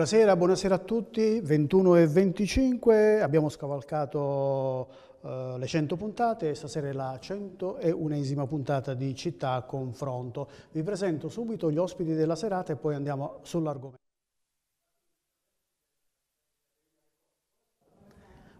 Buonasera, buonasera a tutti, 21 e 25, abbiamo scavalcato uh, le 100 puntate, stasera è la 101esima puntata di Città Confronto. Vi presento subito gli ospiti della serata e poi andiamo sull'argomento.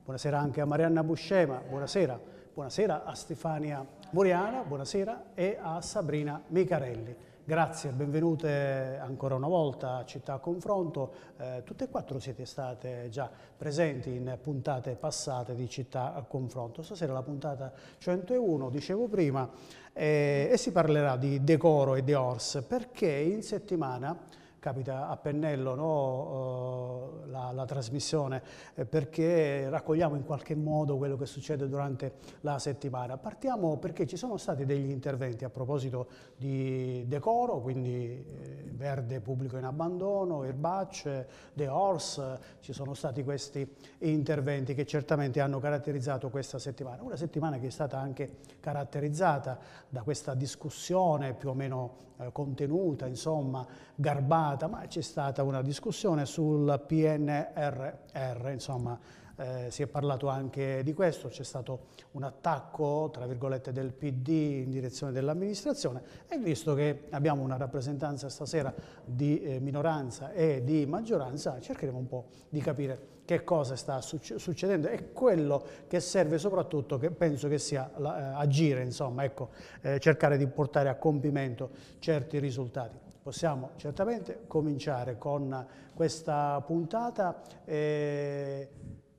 Buonasera anche a Marianna Buscema, buonasera. Buonasera a Stefania Moriana, buonasera, e a Sabrina Micarelli. Grazie, benvenute ancora una volta a Città Confronto. Eh, tutte e quattro siete state già presenti in puntate passate di Città Confronto. Stasera la puntata 101, dicevo prima, eh, e si parlerà di decoro e di ORS perché in settimana capita a pennello no? uh, la, la, trasmissione eh, perché raccogliamo in qualche modo quello che succede durante la settimana. Partiamo perché ci sono stati degli interventi a proposito di decoro, quindi eh, verde pubblico in abbandono, erbacce, The Horse, ci sono stati questi interventi che certamente hanno caratterizzato questa settimana. Una settimana che è stata anche caratterizzata da questa discussione più o meno eh, contenuta, insomma, garbata, ma c'è stata una discussione sul PNRR, insomma, eh, si è parlato anche di questo, c'è stato un attacco, tra virgolette, del PD in direzione dell'amministrazione e visto che abbiamo una rappresentanza stasera di eh, minoranza e di maggioranza, cercheremo un po' di capire che cosa sta succedendo e quello che serve soprattutto, che penso che sia la, eh, agire, insomma, ecco, eh, cercare di portare a compimento certi risultati. Possiamo certamente cominciare con questa puntata. Eh,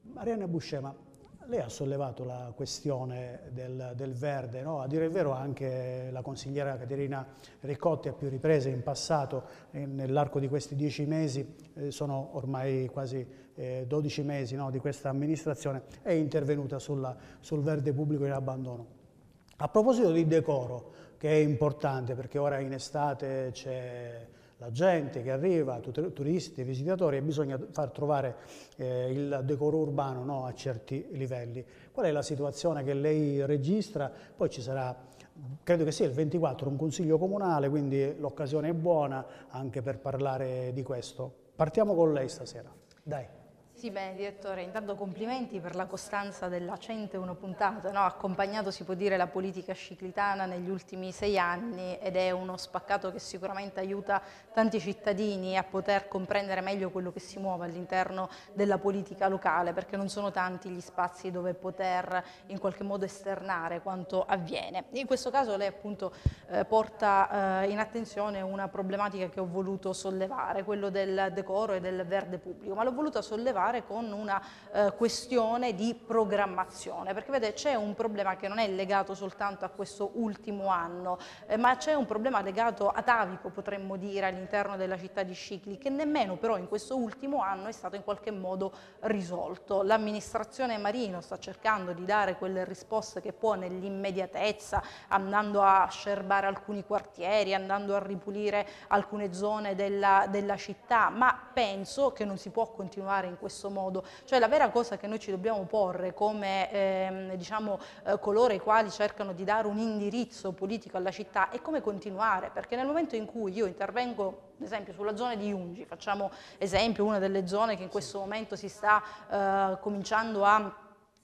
Mariana Buscema, lei ha sollevato la questione del, del verde, no? a dire il vero anche la consigliera Caterina Ricotti a più riprese in passato, nell'arco di questi dieci mesi, eh, sono ormai quasi eh, 12 mesi no, di questa amministrazione, è intervenuta sulla, sul verde pubblico in abbandono. A proposito di decoro, che è importante perché ora in estate c'è la gente che arriva, turisti, visitatori, e bisogna far trovare eh, il decoro urbano no, a certi livelli. Qual è la situazione che lei registra? Poi ci sarà, credo che sia il 24, un consiglio comunale, quindi l'occasione è buona anche per parlare di questo. Partiamo con lei stasera. Dai. Sì, bene, direttore, intanto complimenti per la costanza della 101 puntata, no? accompagnato si può dire la politica sciclitana negli ultimi sei anni ed è uno spaccato che sicuramente aiuta tanti cittadini a poter comprendere meglio quello che si muove all'interno della politica locale, perché non sono tanti gli spazi dove poter in qualche modo esternare quanto avviene. In questo caso lei appunto eh, porta eh, in attenzione una problematica che ho voluto sollevare, quello del decoro e del verde pubblico, ma l'ho voluto sollevare fare con una eh, questione di programmazione, perché vedete c'è un problema che non è legato soltanto a questo ultimo anno, eh, ma c'è un problema legato atavico potremmo dire all'interno della città di Scicli, che nemmeno però in questo ultimo anno è stato in qualche modo risolto. L'amministrazione Marino sta cercando di dare quelle risposte che può nell'immediatezza, andando a scerbare alcuni quartieri, andando a ripulire alcune zone della, della città, ma penso che non si può continuare in questo modo. Cioè la vera cosa che noi ci dobbiamo porre come ehm, diciamo, eh, coloro i quali cercano di dare un indirizzo politico alla città è come continuare, perché nel momento in cui io intervengo ad esempio sulla zona di Ungi, facciamo esempio una delle zone che in questo momento si sta eh, cominciando a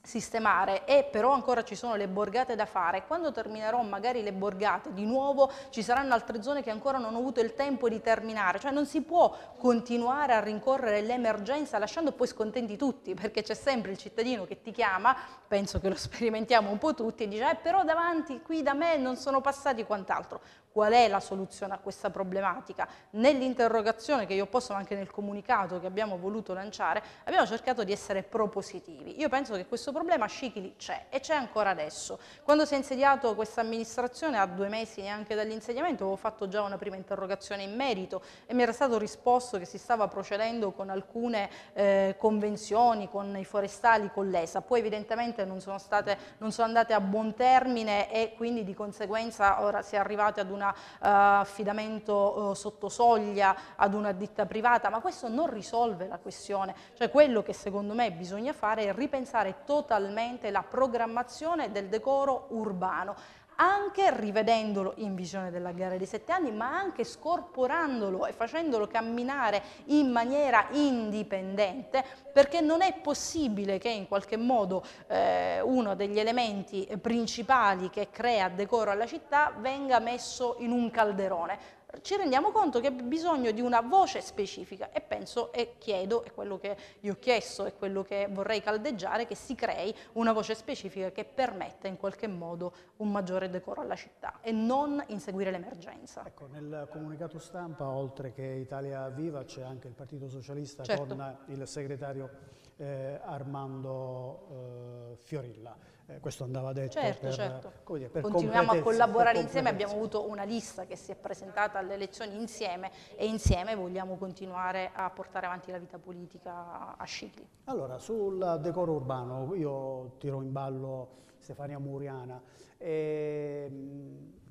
sistemare. E però ancora ci sono le borgate da fare. Quando terminerò magari le borgate, di nuovo ci saranno altre zone che ancora non ho avuto il tempo di terminare, cioè non si può continuare a rincorrere l'emergenza lasciando poi scontenti tutti, perché c'è sempre il cittadino che ti chiama, penso che lo sperimentiamo un po' tutti, e dice eh, però davanti qui da me non sono passati quant'altro qual è la soluzione a questa problematica. Nell'interrogazione che io ho posto ma anche nel comunicato che abbiamo voluto lanciare abbiamo cercato di essere propositivi. Io penso che questo problema a Scicli c'è e c'è ancora adesso. Quando si è insediato questa amministrazione a due mesi neanche dall'insediamento avevo fatto già una prima interrogazione in merito e mi era stato risposto che si stava procedendo con alcune eh, convenzioni con i forestali, con l'ESA. Poi evidentemente non sono, state, non sono andate a buon termine e quindi di conseguenza ora si è arrivati ad una uh, affidamento uh, sotto soglia ad una ditta privata, ma questo non risolve la questione. Cioè quello che secondo me bisogna fare è ripensare totalmente la programmazione del decoro urbano anche rivedendolo in visione della gara dei sette anni, ma anche scorporandolo e facendolo camminare in maniera indipendente, perché non è possibile che in qualche modo eh, uno degli elementi principali che crea decoro alla città venga messo in un calderone ci rendiamo conto che abbiamo bisogno di una voce specifica e penso e chiedo, è quello che io ho chiesto e quello che vorrei caldeggiare, che si crei una voce specifica che permetta in qualche modo un maggiore decoro alla città e non inseguire l'emergenza. Ecco, nel comunicato stampa, oltre che Italia Viva, c'è anche il Partito Socialista certo. con il segretario eh, Armando eh, Fiorilla. Eh, questo andava detto certo, per, certo. Dire, per Continuiamo a collaborare insieme, abbiamo avuto una lista che si è presentata alle elezioni insieme e insieme vogliamo continuare a portare avanti la vita politica a Scicli. Allora, sul decoro urbano, io tiro in ballo Stefania Muriana e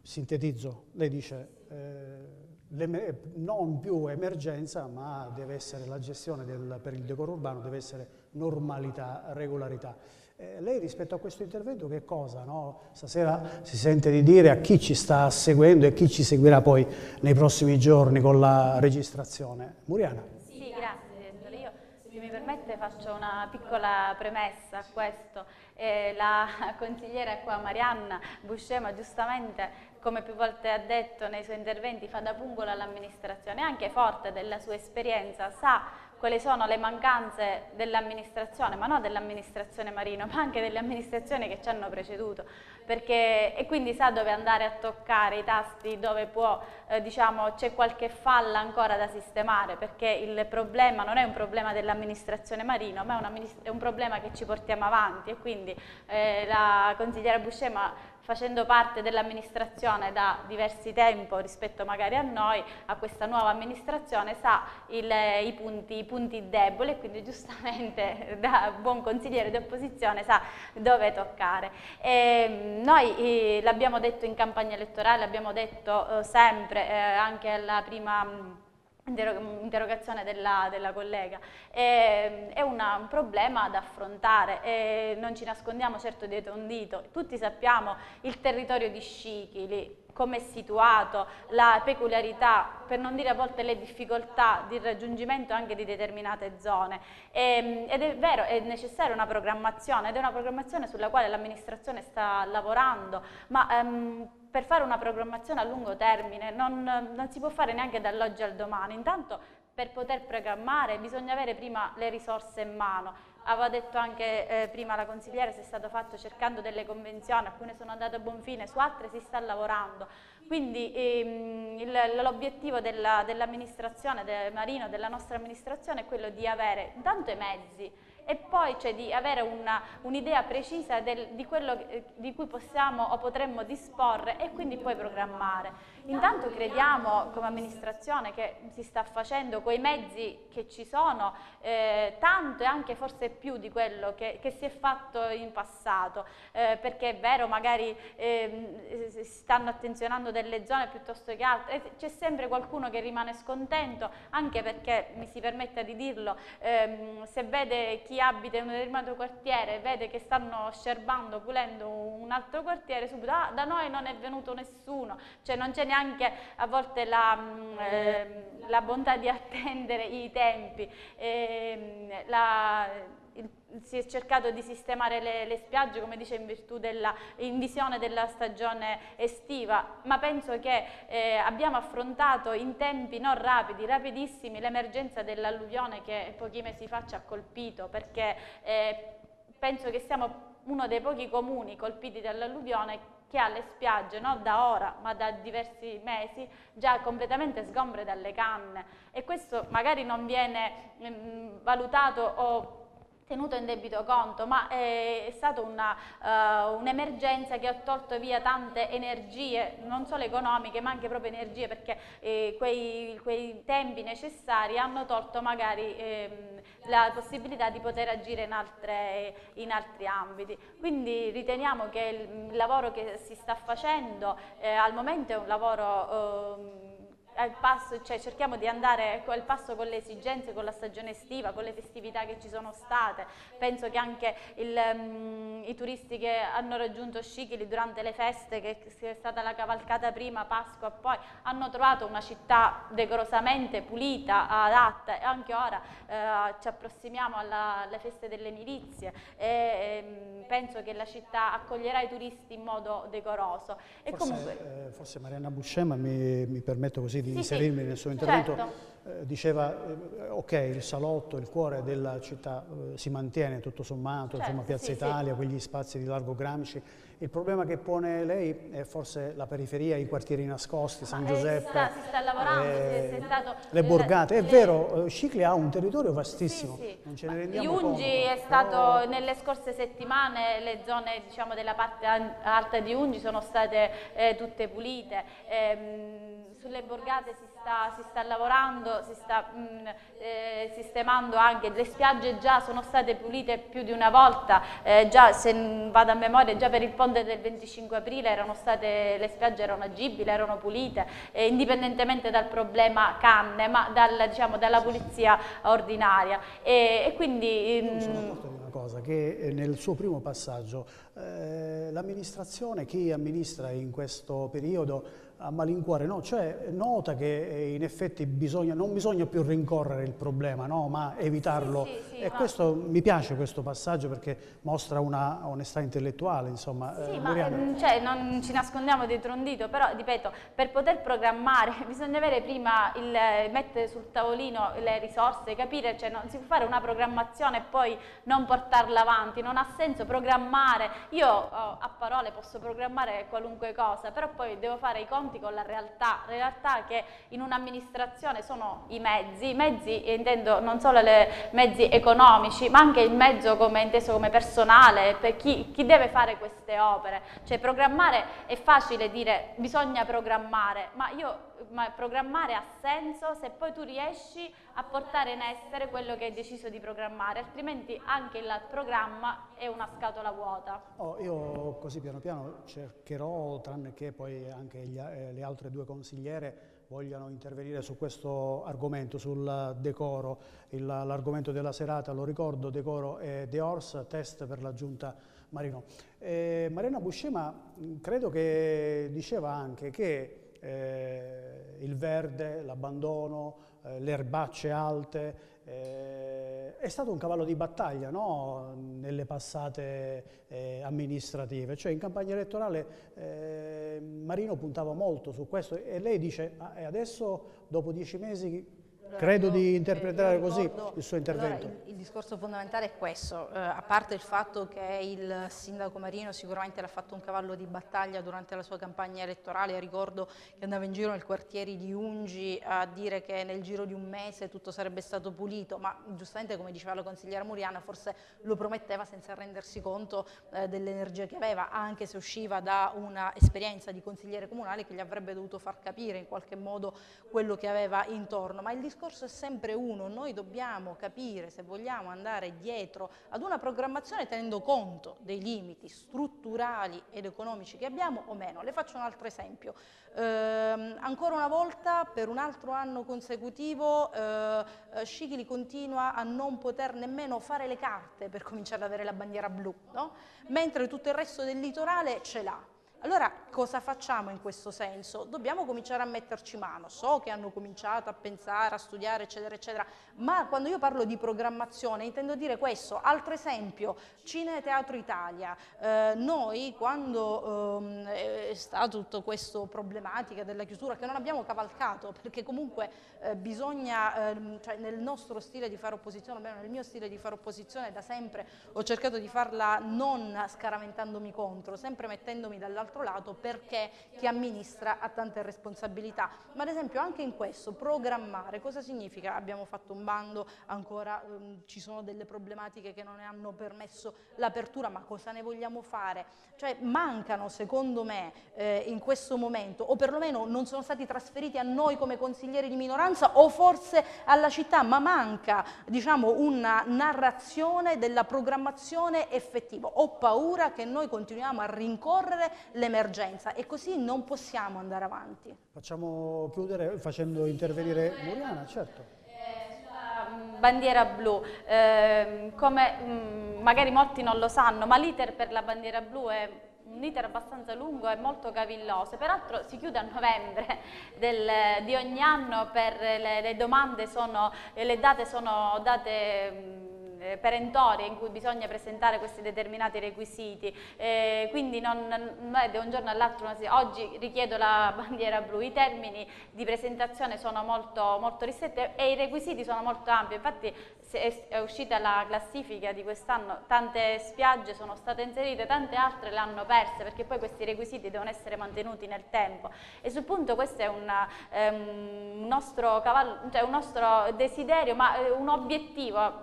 sintetizzo, lei dice eh, non più emergenza ma deve essere la gestione del, per il decoro urbano, deve essere normalità, regolarità. Eh, lei rispetto a questo intervento che cosa? No? Stasera si sente di dire a chi ci sta seguendo e chi ci seguirà poi nei prossimi giorni con la registrazione. Muriana. Sì, grazie. Io, se mi permette, faccio una piccola premessa a questo. Eh, la consigliera qua, Marianna Buscema, giustamente come più volte ha detto nei suoi interventi, fa da pungolo all'amministrazione, anche forte della sua esperienza, sa quali sono le mancanze dell'amministrazione, ma non dell'amministrazione Marino, ma anche delle amministrazioni che ci hanno preceduto, perché, e quindi sa dove andare a toccare i tasti, dove può, eh, diciamo, c'è qualche falla ancora da sistemare, perché il problema non è un problema dell'amministrazione Marino, ma è, è, un problema che ci portiamo avanti e quindi eh, la consigliera Buscema facendo parte dell'amministrazione da diversi tempo rispetto magari a noi, a questa nuova amministrazione, sa il, i, punti, i, punti, deboli e quindi giustamente da buon consigliere di opposizione sa dove toccare. E ehm, noi eh, l'abbiamo detto in campagna elettorale, l'abbiamo detto eh, sempre, eh, anche alla prima interrogazione della, della collega, è, è una, un problema da affrontare e non ci nascondiamo certo dietro un dito, tutti sappiamo il territorio di Scicli, come è situato, la peculiarità, per non dire a volte le difficoltà di raggiungimento anche di determinate zone. E, ed è vero, è necessaria una programmazione ed è una programmazione sulla quale l'amministrazione sta lavorando, ma ehm, per fare una programmazione a lungo termine non, non si può fare neanche dall'oggi al domani. Intanto per poter programmare bisogna avere prima le risorse in mano. Aveva detto anche eh, prima la consigliere se è stato fatto cercando delle convenzioni, alcune sono andate a buon fine, su altre si sta lavorando. Quindi ehm, l'obiettivo dell'amministrazione del Marino, della nostra amministrazione, è quello di avere intanto i mezzi, e poi cioè di avere un'idea un precisa del, di quello di cui possiamo o potremmo disporre e quindi poi programmare. Intanto crediamo come amministrazione che si sta facendo con i mezzi che ci sono eh, tanto e anche forse più di quello che, che si è fatto in passato, eh, perché è vero magari eh, si stanno attenzionando delle zone piuttosto che altre, c'è sempre qualcuno che rimane scontento, anche perché, mi si permetta di dirlo, ehm, se vede chi abita in un determinato quartiere, vede che stanno scerbando, pulendo un altro quartiere, subito ah, da noi non è venuto nessuno, cioè non c'è neanche anche a volte la, eh, la bontà di attendere i tempi. Eh, la, si è cercato di sistemare le, le, spiagge, come dice, in virtù della in visione della stagione estiva, ma penso che eh, abbiamo affrontato in tempi non rapidi, rapidissimi, l'emergenza dell'alluvione che pochi mesi fa ci ha colpito, perché eh, penso che siamo uno dei pochi comuni colpiti dall'alluvione che ha le spiagge non da ora ma da diversi mesi già completamente sgombre dalle canne. E questo magari non viene mh, mm, valutato o tenuto in debito conto, ma è, è stata uh, un'emergenza uh, un che ha tolto via tante energie, non solo economiche, ma anche proprio energie, perché eh, quei, quei, tempi necessari hanno tolto magari eh, la possibilità di poter agire in, altre, in, altri ambiti. Quindi riteniamo che il, il lavoro che si sta facendo eh, al momento è un lavoro ehm, al passo, cioè cerchiamo di andare al passo con le esigenze, con la stagione estiva, con le festività che ci sono state. Penso che anche il, um, i turisti che hanno raggiunto Scicli durante le feste, che è stata la cavalcata prima, Pasqua poi, hanno trovato una città decorosamente pulita, adatta e anche ora eh, ci approssimiamo alla, alle feste delle milizie e ehm, penso che la città accoglierà i turisti in modo decoroso. E forse, comunque... eh, forse Marianna Buscema mi, mi, permetto così di sì, inserirmi sì, nel suo intervento. Certo diceva eh, ok il salotto, il cuore della città eh, si mantiene tutto sommato, certo, insomma Piazza sì, Italia, sì. quegli spazi di Largo Gramsci, il problema che pone lei è forse la periferia, i quartieri nascosti, San Giuseppe, si sta, si sta lavorando, eh, si è stato, le borgate, è vero, Scicli ha un territorio vastissimo, sì, non ce ne rendiamo Iungi conto. è stato, però... nelle scorse settimane, le zone diciamo, della parte alta di Ungi sono state eh, tutte pulite, eh, sulle borgate si sta, si sta lavorando, si sta mh, mm, eh, sistemando anche, le spiagge già sono state pulite più di una volta, eh, già se vado a memoria, già per il ponte del 25 aprile erano state, le spiagge erano agibili, erano pulite, eh, indipendentemente dal problema canne, ma dal, diciamo, dalla pulizia ordinaria. E, e quindi... Sono mm, di una cosa, che eh, nel suo primo passaggio eh, l'amministrazione, chi amministra in questo periodo a malincuore, no, cioè nota che eh, in effetti bisogna, non bisogna più rincorrere il problema, no, ma evitarlo. Sì, sì, sì, e questo, mi piace questo passaggio perché mostra una onestà intellettuale, insomma. Sì, eh, ma ehm, cioè, non ci nascondiamo dietro un dito, però ripeto, per poter programmare bisogna avere prima il mettere sul tavolino le risorse, capire, cioè non si può fare una programmazione e poi non portarla avanti, non ha senso programmare. Io oh, a parole posso programmare qualunque cosa, però poi devo fare i conti confronti con la realtà, la realtà che in un'amministrazione sono i mezzi, i mezzi intendo non solo i mezzi economici, ma anche il mezzo come inteso come personale, per chi, chi deve fare queste opere. Cioè programmare è facile dire bisogna programmare, ma io programmare ha senso se poi tu riesci a portare in essere quello che hai deciso di programmare, altrimenti anche il programma è una scatola vuota. Oh, io così piano piano cercherò, tranne che poi anche gli, eh, le altre due consigliere vogliano intervenire su questo argomento, sul decoro, l'argomento della serata, lo ricordo, decoro e The Horse, test per la giunta Marino. Eh, Marina Buscema credo che diceva anche che eh, il verde, l'abbandono, eh, le erbacce alte, eh, è stato un cavallo di battaglia no? nelle passate eh, amministrative, cioè in campagna elettorale eh, Marino puntava molto su questo e lei dice ah, adesso dopo dieci mesi Credo di interpretare così il suo intervento. Allora, il, il, discorso fondamentale è questo, eh, a parte il fatto che il sindaco Marino sicuramente l'ha fatto un cavallo di battaglia durante la sua campagna elettorale, ricordo che andava in giro nel quartiere di Ungi a dire che nel giro di un mese tutto sarebbe stato pulito, ma giustamente come diceva la consigliera Muriana forse lo prometteva senza rendersi conto eh, dell'energia che aveva, anche se usciva da una esperienza di consigliere comunale che gli avrebbe dovuto far capire in qualche modo quello che aveva intorno. Ma il discorso discorso è sempre uno, noi dobbiamo capire se vogliamo andare dietro ad una programmazione tenendo conto dei limiti strutturali ed economici che abbiamo o meno. Le faccio un altro esempio. Eh, ancora una volta, per un altro anno consecutivo, eh, Scicli continua a non poter nemmeno fare le carte per cominciare ad avere la bandiera blu, no? mentre tutto il resto del litorale ce l'ha. Allora cosa facciamo in questo senso? Dobbiamo cominciare a metterci mano. So che hanno cominciato a pensare, a studiare, eccetera, eccetera, ma quando io parlo di programmazione intendo dire questo. Altro esempio, Cine e Teatro Italia. Eh, noi quando ehm, è stata tutta questa problematica della chiusura, che non abbiamo cavalcato, perché comunque eh, bisogna, ehm, cioè nel nostro stile di fare opposizione, almeno nel mio stile di fare opposizione da sempre, ho cercato di farla non scaraventandomi contro, sempre mettendomi dall'altro lato perché chi amministra ha tante responsabilità. Ma ad esempio anche in questo, programmare, cosa significa? Abbiamo fatto un bando, ancora um, ci sono delle problematiche che non ne hanno permesso l'apertura, ma cosa ne vogliamo fare? Cioè mancano secondo me eh, in questo momento o perlomeno non sono stati trasferiti a noi come consiglieri di minoranza o forse alla città, ma manca diciamo, una narrazione della programmazione effettiva. Ho paura che noi continuiamo a rincorrere l'emergenza e così non possiamo andare avanti. Facciamo chiudere facendo intervenire Muriana, certo bandiera blu, eh, come mh, mm, magari molti non lo sanno, ma l'iter per la bandiera blu è un iter abbastanza lungo e molto cavilloso, peraltro si chiude a novembre del, di ogni anno per le, le domande, sono, le date sono date mh, eh, perentorie in cui bisogna presentare questi determinati requisiti, eh, quindi non, non, è da un giorno all'altro, oggi richiedo la bandiera blu, i termini di presentazione sono molto, molto ristretti e i requisiti sono molto ampi, infatti è uscita la classifica di quest'anno, tante spiagge sono state inserite, tante altre le hanno perse perché poi questi requisiti devono essere mantenuti nel tempo. E sul punto questo è un, um, nostro, cavallo, cioè un nostro desiderio, ma eh, un obiettivo,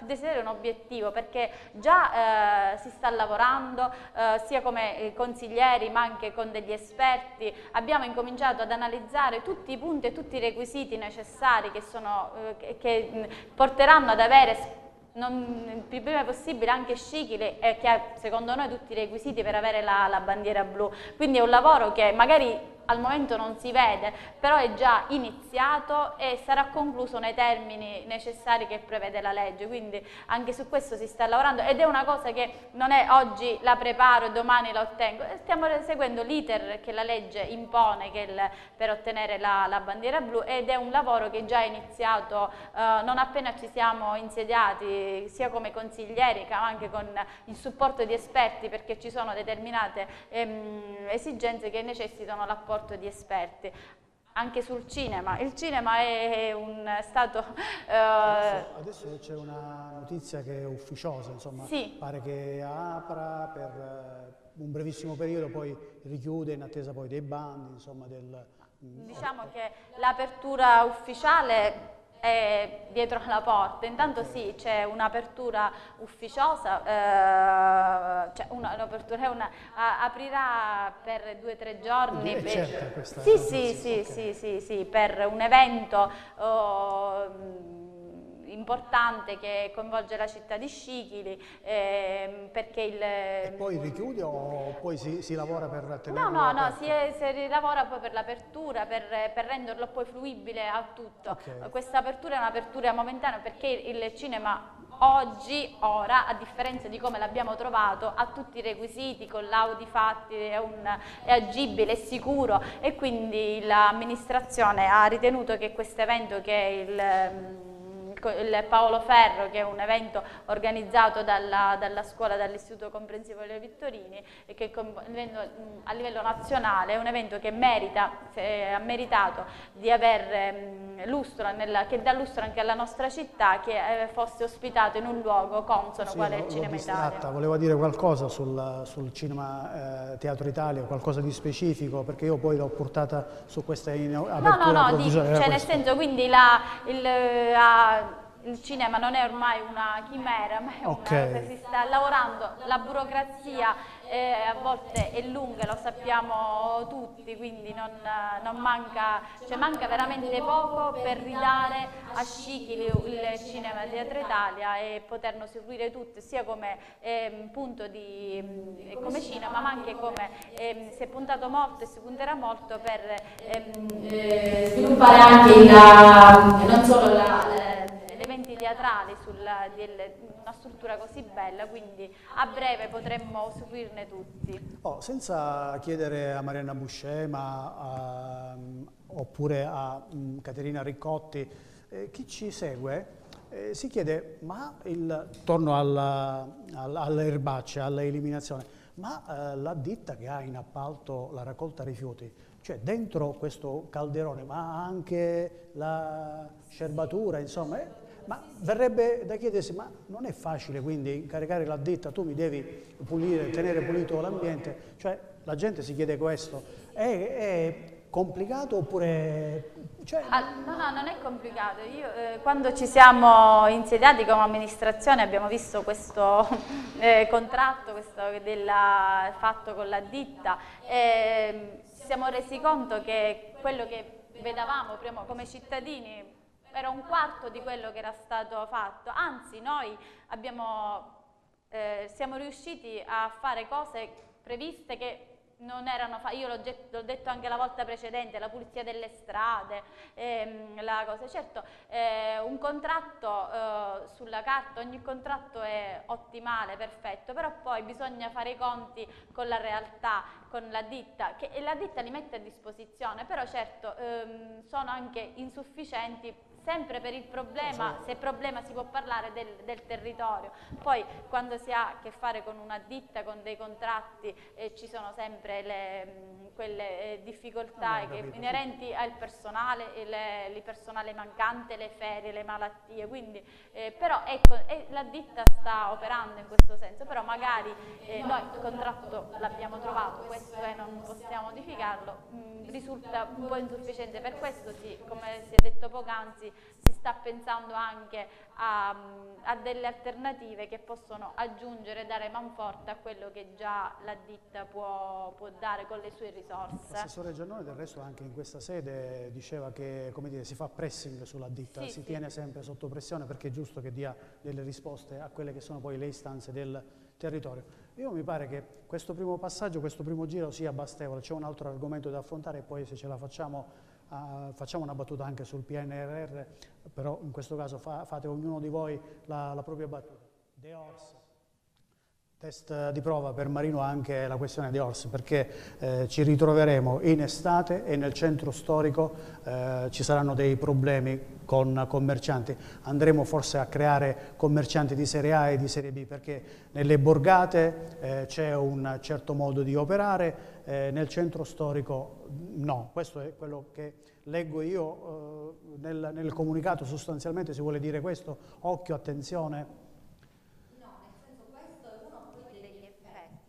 desiderio è un obiettivo perché già eh, si sta lavorando eh, sia come eh, consiglieri ma anche con degli esperti, abbiamo incominciato ad analizzare tutti i punti e tutti i requisiti necessari che, sono, eh, che porteranno riusciranno ad avere non, il più prima possibile anche Scicli e che ha secondo noi tutti i requisiti per avere la, la bandiera blu. Quindi è un lavoro che magari al momento non si vede, però è già iniziato e sarà concluso nei termini necessari che prevede la legge, quindi anche su questo si sta lavorando ed è una cosa che non è oggi la preparo e domani la ottengo, stiamo seguendo l'iter che la legge impone il, per ottenere la, la, bandiera blu ed è un lavoro che già è iniziato eh, non appena ci siamo insediati sia come consiglieri ma anche con il supporto di esperti perché ci sono determinate ehm, esigenze che necessitano l'apporto rapporto di esperti anche sul cinema. Il cinema è un stato... Eh... Adesso, adesso c'è una notizia che è ufficiosa, insomma, sì. pare che apra per eh, un brevissimo periodo, poi richiude in attesa poi dei bandi, insomma, del... Diciamo che l'apertura ufficiale è dietro la porta. Intanto sì, c'è un'apertura ufficiosa, eh, cioè una, un'apertura, una, aprirà per due o tre giorni. Per, certo, sì, sì, sì, okay. sì, sì, sì, per un evento. Oh, importante che coinvolge la città di Scicili eh, perché il... E poi richiude o poi si, si lavora per tenerlo No, no, no, si, è, si lavora poi per l'apertura, per, per, renderlo poi fruibile a tutto. Okay. Questa apertura è un'apertura momentanea perché il cinema oggi, ora, a differenza di come l'abbiamo trovato, ha tutti i requisiti, con l'audi fatti, è, un, è agibile, è sicuro e quindi l'amministrazione ha ritenuto che questo evento che è il il Paolo Ferro che è un evento organizzato dalla, dalla scuola, dall'Istituto Comprensivo delle Vittorini e che a livello nazionale è un evento che merita, ha meritato di aver lustro, nella, che dà lustro anche alla nostra città che eh, fosse ospitato in un luogo consono sì, quale è il Cinema Italia. Voleva dire qualcosa sul, sul Cinema eh, Teatro Italia, qualcosa di specifico? Perché io poi l'ho portata su questa apertura No, no, no, di, cioè nel senso quindi la, il, uh, il cinema non è ormai una chimera, ma è okay. una, si sta lavorando, la burocrazia eh, a volte è lunga, lo sappiamo tutti, quindi non, non manca, cioè manca veramente poco per ridare a Scicli il cinema Teatro Italia e poterlo seguire tutti, sia come eh, punto di come cinema, ma anche come eh, si è puntato molto e si punterà molto per ehm, eh, sviluppare anche la, non solo la eventi teatrali su una struttura così bella, quindi a breve potremmo seguirne tutti. Oh, senza chiedere a Marianna Buscema a, oppure a um, Caterina Riccotti, eh, chi ci segue eh, si chiede, ma il, torno alla, alla, alle erbacce, all'eliminazione, ma eh, la ditta che ha in appalto la raccolta rifiuti, cioè dentro questo calderone, ma anche la scerbatura, insomma, eh, ma verrebbe da chiedersi, ma non è facile quindi incaricare la ditta, tu mi devi pulire, tenere pulito l'ambiente, cioè la gente si chiede questo, è, è complicato oppure... Cioè... Ah, no, no, non è complicato. Io, eh, quando ci siamo insediati come amministrazione abbiamo visto questo eh, contratto questo della, fatto con la ditta. E ci siamo resi conto che quello che vedavamo prima, come cittadini era un quarto di quello che era stato fatto, anzi noi abbiamo, eh, siamo riusciti a fare cose previste che non erano io l'ho detto anche la volta precedente, la pulizia delle strade, ehm, la cosa. Certo, eh, un contratto eh, sulla carta, ogni contratto è ottimale, perfetto, però poi bisogna fare i conti con la realtà, con la ditta, che la ditta li mette a disposizione, però certo ehm, sono anche insufficienti sempre per il problema, se problema si può parlare del, del, territorio, poi quando si ha a che fare con una ditta, con dei contratti, eh, ci sono sempre le, mh, quelle eh, difficoltà ah, che, inerenti al personale, il, il, personale mancante, le ferie, le malattie, quindi, eh, però ecco, la ditta sta operando in questo senso, però magari eh, noi il contratto l'abbiamo trovato, questo è, non possiamo modificarlo, mh, risulta un po' insufficiente, per questo sì, come si è detto poc'anzi, si sta pensando anche a, a, delle alternative che possono aggiungere dare manforte a quello che già la ditta può, può dare con le sue risorse. L'assessore Giannone del resto anche in questa sede diceva che dire, si fa pressing sulla ditta, sì, si sì. tiene sempre sotto pressione perché è giusto che dia delle risposte a quelle che sono poi le istanze del territorio. Io mi pare che questo primo passaggio, questo primo giro sia bastevole, c'è un altro argomento da affrontare e poi se ce la facciamo Uh, facciamo una battuta anche sul PNRR, però in questo caso fa, fate ognuno di voi la, la propria battuta. The Horse. Test di prova per Marino anche la questione di Ors, perché eh, ci ritroveremo in estate e nel centro storico eh, ci saranno dei problemi con commercianti. Andremo forse a creare commercianti di serie A e di serie B, perché nelle borgate eh, c'è un certo modo di operare, eh, nel centro storico no. Questo è quello che leggo io eh, nel, nel comunicato, sostanzialmente si vuole dire questo, occhio, attenzione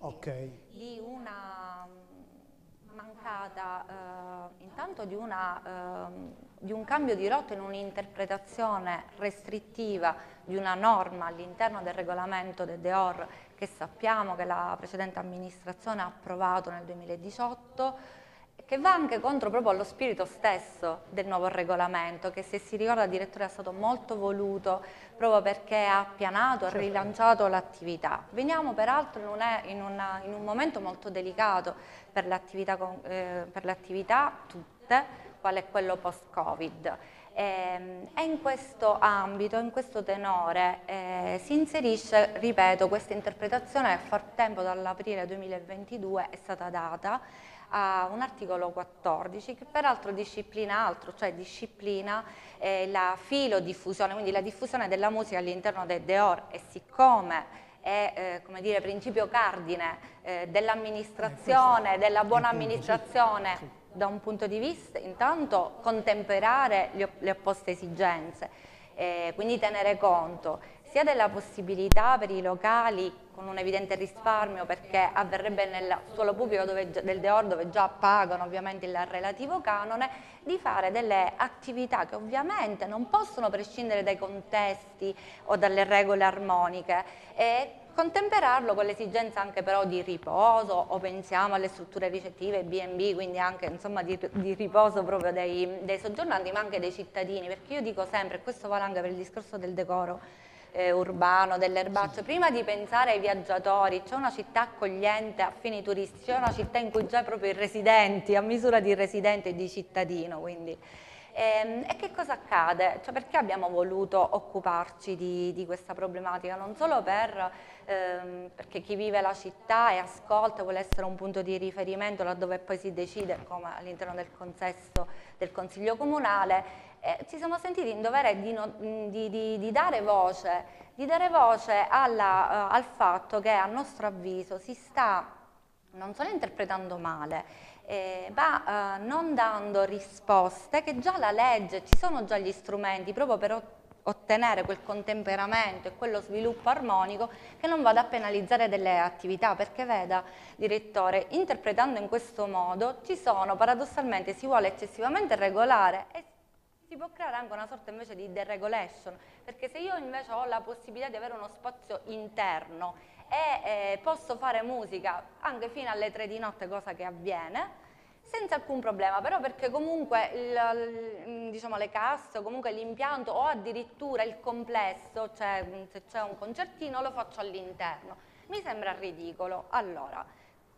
okay. di una mm, mancata, eh, intanto di, una, eh, di, un cambio di rotta in un'interpretazione restrittiva di una norma all'interno del regolamento del DEOR che sappiamo che la precedente amministrazione ha approvato nel 2018 che va anche contro proprio lo spirito stesso del nuovo regolamento, che se si ricorda addirittura è stato molto voluto proprio perché ha pianato, ha certo. rilanciato l'attività. Veniamo peraltro in, una, in, una, in, un momento molto delicato per le attività, eh, per le attività tutte, quale è quello post-Covid. Ehm, e, in questo ambito, in questo tenore, eh, si inserisce, ripeto, questa interpretazione che a far tempo dall'aprile 2022 è stata data a un articolo 14 che peraltro disciplina altro, cioè disciplina eh, la filodiffusione, quindi la diffusione della musica all'interno del DEOR e siccome è eh, come dire, principio cardine eh, dell'amministrazione, della buona amministrazione da un punto di vista intanto contemperare le, opposte esigenze, eh, quindi tenere conto sia della possibilità per i locali con un evidente risparmio perché avverrebbe nel suolo pubblico dove, del Deor dove già pagano ovviamente il relativo canone di fare delle attività che ovviamente non possono prescindere dai contesti o dalle regole armoniche e contemperarlo con l'esigenza anche però di riposo o pensiamo alle strutture ricettive B&B quindi anche insomma di, di riposo proprio dei, dei soggiornanti ma anche dei cittadini perché io dico sempre e questo vale anche per il discorso del decoro eh, urbano, dell'erbaccio, sì. prima di pensare ai viaggiatori, c'è una città accogliente a fini turistici, c'è una città in cui già proprio i residenti, a misura di residente e di cittadino, quindi. E, ehm, e che cosa accade? Cioè perché abbiamo voluto occuparci di, di questa problematica? Non solo per, ehm, perché chi vive la città e ascolta vuole essere un punto di riferimento laddove poi si decide, come all'interno del consesso del Consiglio Comunale, eh, ci siamo sentiti in dovere di, no, di, di, di dare voce, dare voce alla, uh, al fatto che a nostro avviso si sta non solo interpretando male, eh, ma uh, non dando risposte che già la legge, ci sono già gli strumenti proprio per ottenere quel contemperamento e quello sviluppo armonico che non vada a penalizzare delle attività, perché veda, direttore, interpretando in questo modo ci sono, paradossalmente, si vuole eccessivamente regolare e si può creare anche una sorta invece di deregulation, perché se io invece ho la possibilità di avere uno spazio interno e eh, posso fare musica anche fino alle 3 di notte, cosa che avviene, senza alcun problema, però perché comunque il, diciamo, le casse comunque l'impianto o addirittura il complesso, cioè se c'è un concertino lo faccio all'interno, mi sembra ridicolo. Allora,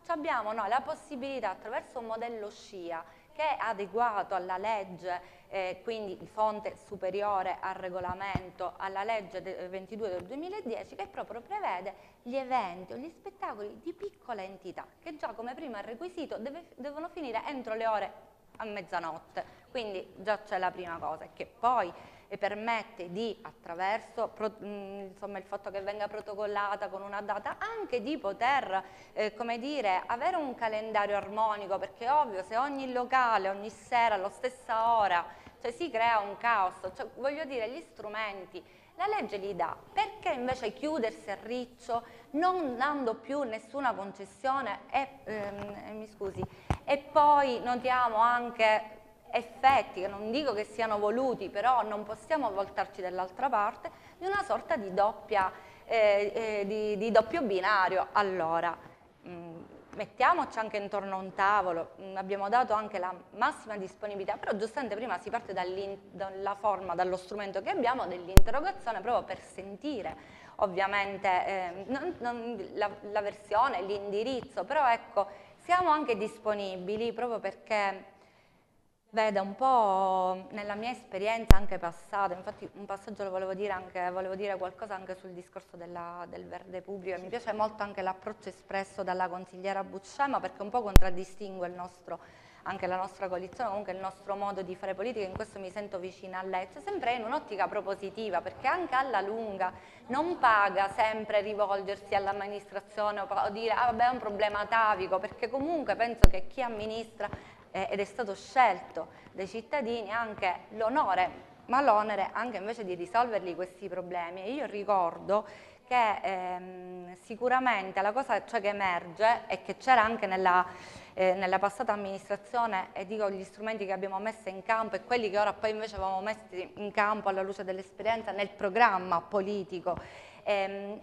abbiamo noi la possibilità attraverso un modello SCIA che è adeguato alla legge eh, quindi di fonte superiore al regolamento, alla legge 22 del 2010 che proprio prevede gli eventi o gli spettacoli di piccola entità che già come primo requisito deve, devono finire entro le ore a mezzanotte, quindi già c'è la prima cosa, che poi e permette di, attraverso mm, insomma, il fatto che venga protocollata con una data, anche di poter eh, come dire, avere un calendario armonico, perché ovvio se ogni locale, ogni sera, alla stessa ora, cioè si crea un caos, cioè, voglio dire gli strumenti, la legge li dà, perché invece chiudersi a riccio non dando più nessuna concessione e, ehm, scusi, e poi notiamo anche effetti, che non dico che siano voluti, però non possiamo voltarci dall'altra parte, di una sorta di, doppia, eh, eh, di, di doppio binario. Allora, mh, mm, mettiamoci anche intorno a un tavolo, mh, mm, abbiamo dato anche la massima disponibilità, però giustamente prima si parte dalla forma, dallo strumento che abbiamo, dell'interrogazione, proprio per sentire ovviamente eh, non, non, la, la versione, l'indirizzo, però ecco, siamo anche disponibili proprio perché Veda, un po' nella mia esperienza anche passata, infatti un passaggio lo volevo dire, anche, volevo dire qualcosa anche sul discorso della, del verde pubblico, mi piace molto anche l'approccio espresso dalla consigliera Bucciama perché un po' contraddistingue il nostro, anche la nostra coalizione, comunque il nostro modo di fare politica, in questo mi sento vicina a lei, cioè sempre in un'ottica propositiva perché anche alla lunga non paga sempre rivolgersi all'amministrazione o, o dire ah vabbè è un problema atavico perché comunque penso che chi amministra eh, ed è stato scelto dai cittadini anche l'onore, ma l'onere anche invece di risolverli questi problemi. E io ricordo che ehm, sicuramente la cosa cioè, che emerge e che c'era anche nella, eh, nella, passata amministrazione e dico gli strumenti che abbiamo messo in campo e quelli che ora poi invece avevamo messo in campo alla luce dell'esperienza nel programma politico ehm,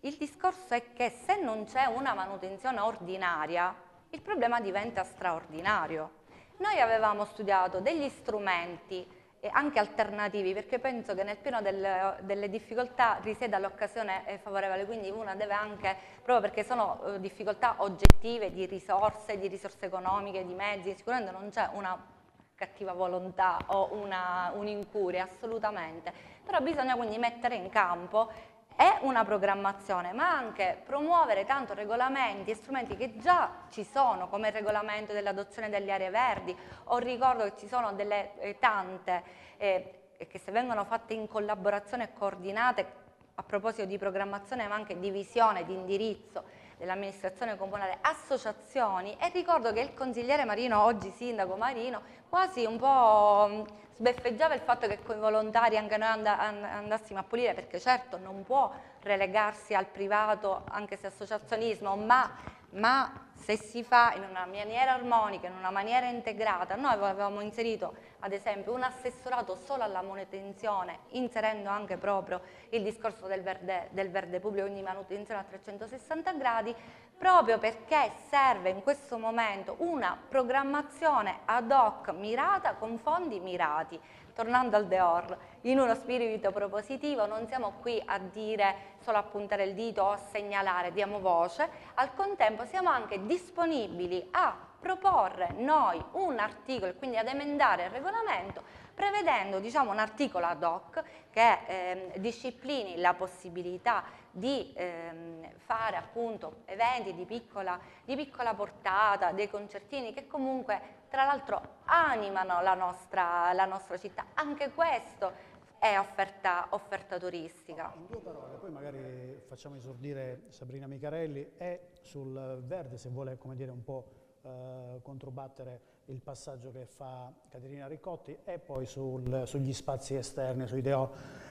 il discorso è che se non c'è una manutenzione ordinaria il problema diventa straordinario. Noi avevamo studiato degli strumenti eh, anche alternativi perché penso che nel pieno del, delle difficoltà risieda l'occasione eh, favorevole, quindi una deve anche, proprio perché sono eh, difficoltà oggettive di risorse, di risorse economiche, di mezzi, sicuramente non c'è una cattiva volontà o un'incuria, assolutamente, però bisogna quindi mettere in campo è una programmazione, ma anche promuovere tanto regolamenti e strumenti che già ci sono, come il regolamento dell'adozione delle aree verdi, o ricordo che ci sono delle eh, tante eh, che se vengono fatte in collaborazione e coordinate a proposito di programmazione ma anche di visione, di indirizzo dell'amministrazione comunale, associazioni e ricordo che il consigliere Marino, oggi sindaco Marino, quasi un po' sbeffeggiava il fatto che con i volontari anche noi and andassimo a pulire, perché certo non può relegarsi al privato anche se associazionismo, ma, ma se si fa in una maniera armonica, in una maniera integrata, noi avevamo inserito ad esempio un assessorato solo alla manutenzione, inserendo anche proprio il discorso del verde, del verde pubblico, quindi manutenzione a 360 gradi, proprio perché serve in questo momento una programmazione ad hoc mirata con fondi mirati. Tornando al Deor, in uno spirito propositivo non siamo qui a dire solo a puntare il dito o a segnalare, diamo voce, al contempo siamo anche disponibili a proporre noi un articolo quindi ad emendare il regolamento prevedendo diciamo, un articolo ad hoc che eh, disciplini la possibilità di ehm, fare appunto eventi di piccola, di piccola, portata, dei concertini che comunque tra l'altro animano la nostra, la nostra, città. Anche questo è offerta, offerta turistica. In due parole, poi magari facciamo esordire Sabrina Micarelli, è sul verde se vuole come dire un po' eh, controbattere il passaggio che fa Caterina Ricotti e poi sul, sugli spazi esterni, sui Deor,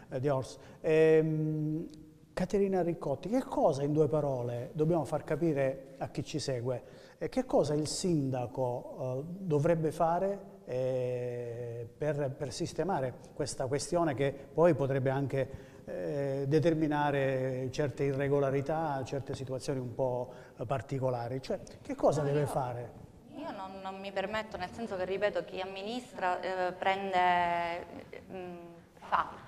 eh, Deors. Ehm, Caterina Ricotti, che cosa in due parole dobbiamo far capire a chi ci segue? Eh, che cosa il sindaco eh, dovrebbe fare eh, per, per, sistemare questa questione che poi potrebbe anche eh, determinare certe irregolarità, certe situazioni un po' particolari? Cioè, che cosa no, deve io, fare? Io non, non, mi permetto, nel senso che, ripeto, chi amministra eh, prende, mh, fa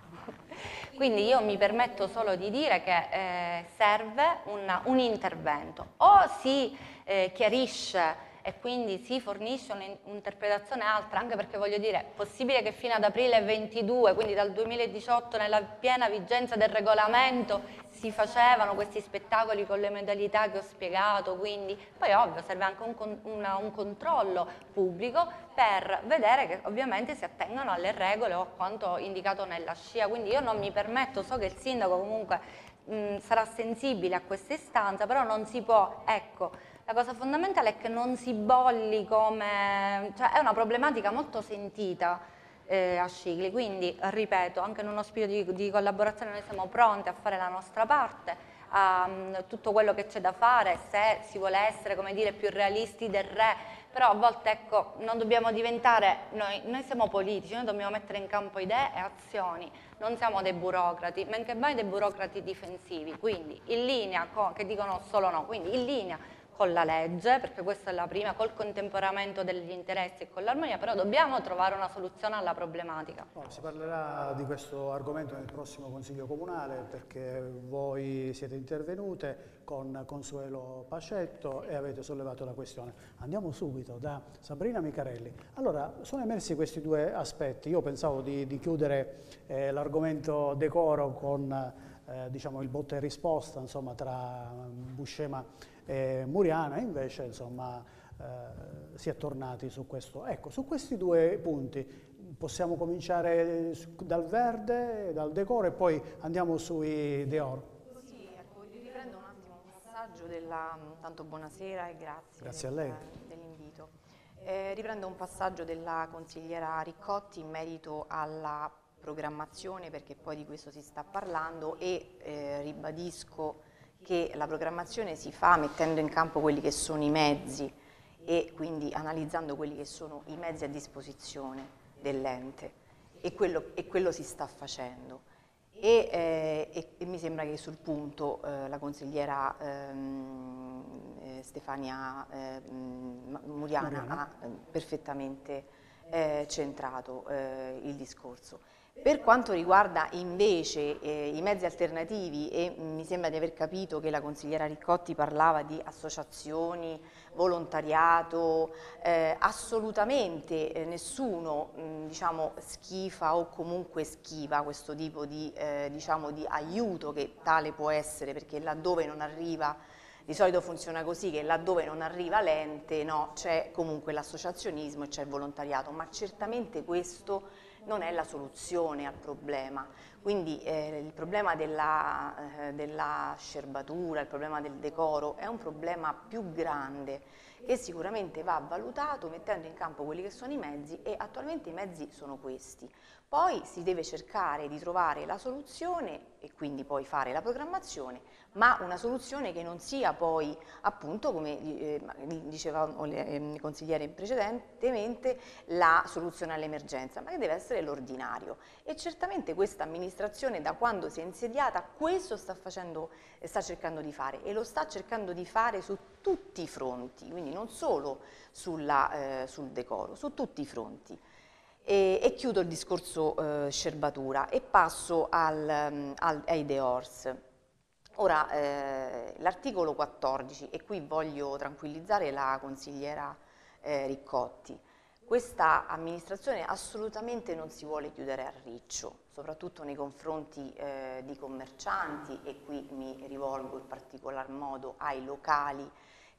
quindi io mi permetto solo di dire che eh, serve un, un, intervento. O si eh, chiarisce e quindi si fornisce un'interpretazione altra, anche perché voglio dire, è possibile che fino ad aprile 22, quindi dal 2018, nella piena vigenza del regolamento, si facevano questi spettacoli con le modalità che ho spiegato, quindi poi ovvio serve anche un, una, un controllo pubblico per vedere che ovviamente si attengano alle regole o a quanto indicato nella scia, quindi io non mi permetto, so che il sindaco comunque mh, sarà sensibile a questa istanza, però non si può, ecco, la cosa fondamentale è che non si bolli come, cioè è una problematica molto sentita eh, a Scigli, quindi ripeto, anche in uno spirito di, di, collaborazione noi siamo pronti a fare la nostra parte, a um, tutto quello che c'è da fare, se si vuole essere come dire, più realisti del re, però a volte ecco, non dobbiamo diventare, noi, noi siamo politici, noi dobbiamo mettere in campo idee e azioni, non siamo dei burocrati, men che mai dei burocrati difensivi, quindi in linea, con, che dicono solo no, quindi in linea con la legge, perché questa è la prima, col contemperamento degli interessi e con l'armonia, però dobbiamo trovare una soluzione alla problematica. Oh, si parlerà di questo argomento nel prossimo Consiglio Comunale perché voi siete intervenute con Consuelo Pacetto e avete sollevato la questione. Andiamo subito da Sabrina Micarelli. Allora, sono emersi questi due aspetti. Io pensavo di, di chiudere eh, l'argomento decoro con eh, diciamo, il botta e risposta insomma, tra Buscema e Muriana invece insomma, eh, si è tornati su questo. Ecco, su questi due punti possiamo cominciare dal verde, dal decoro e poi andiamo sui Deor. Sì, ecco, riprendo un attimo un passaggio della, tanto buonasera e grazie, grazie del, dell'invito. Eh, riprendo un passaggio della consigliera Riccotti in merito alla programmazione perché poi di questo si sta parlando e eh, ribadisco che la programmazione si fa mettendo in campo quelli che sono i mezzi e quindi analizzando quelli che sono i mezzi a disposizione dell'ente e quello, e quello si sta facendo. E, eh, e, e, mi sembra che sul punto eh, la consigliera ehm, eh, Stefania ehm, Muriana ha eh, perfettamente eh, centrato eh, il discorso. Per quanto riguarda invece eh, i mezzi alternativi e mi sembra di aver capito che la consigliera Riccotti parlava di associazioni, volontariato, eh, assolutamente eh, nessuno mh, diciamo, schifa o comunque schiva questo tipo di, eh, diciamo, di aiuto che tale può essere perché laddove non arriva di solito funziona così che laddove non arriva l'ente no, c'è comunque l'associazionismo e c'è il volontariato, ma certamente questo non è la soluzione al problema. Quindi eh, il problema della, eh, della scerbatura, il problema del decoro è un problema più grande che sicuramente va valutato mettendo in campo quelli che sono i mezzi e attualmente i mezzi sono questi. Poi si deve cercare di trovare la soluzione e quindi poi fare la programmazione, ma una soluzione che non sia poi, appunto, come eh, diceva ehm, il consigliere precedentemente, la soluzione all'emergenza, ma che deve essere l'ordinario. E certamente questa amministrazione da quando si è insediata questo sta, facendo, sta cercando di fare e lo sta cercando di fare su tutti i fronti, quindi non solo sulla, eh, sul decoro, su tutti i fronti. E, e chiudo il discorso eh, scerbatura e passo al, mm, al, ai Deors. Ora, eh, l'articolo 14, e qui voglio tranquillizzare la consigliera eh, Riccotti, questa amministrazione assolutamente non si vuole chiudere a riccio, soprattutto nei confronti eh, di commercianti e qui mi rivolgo in particolar modo ai locali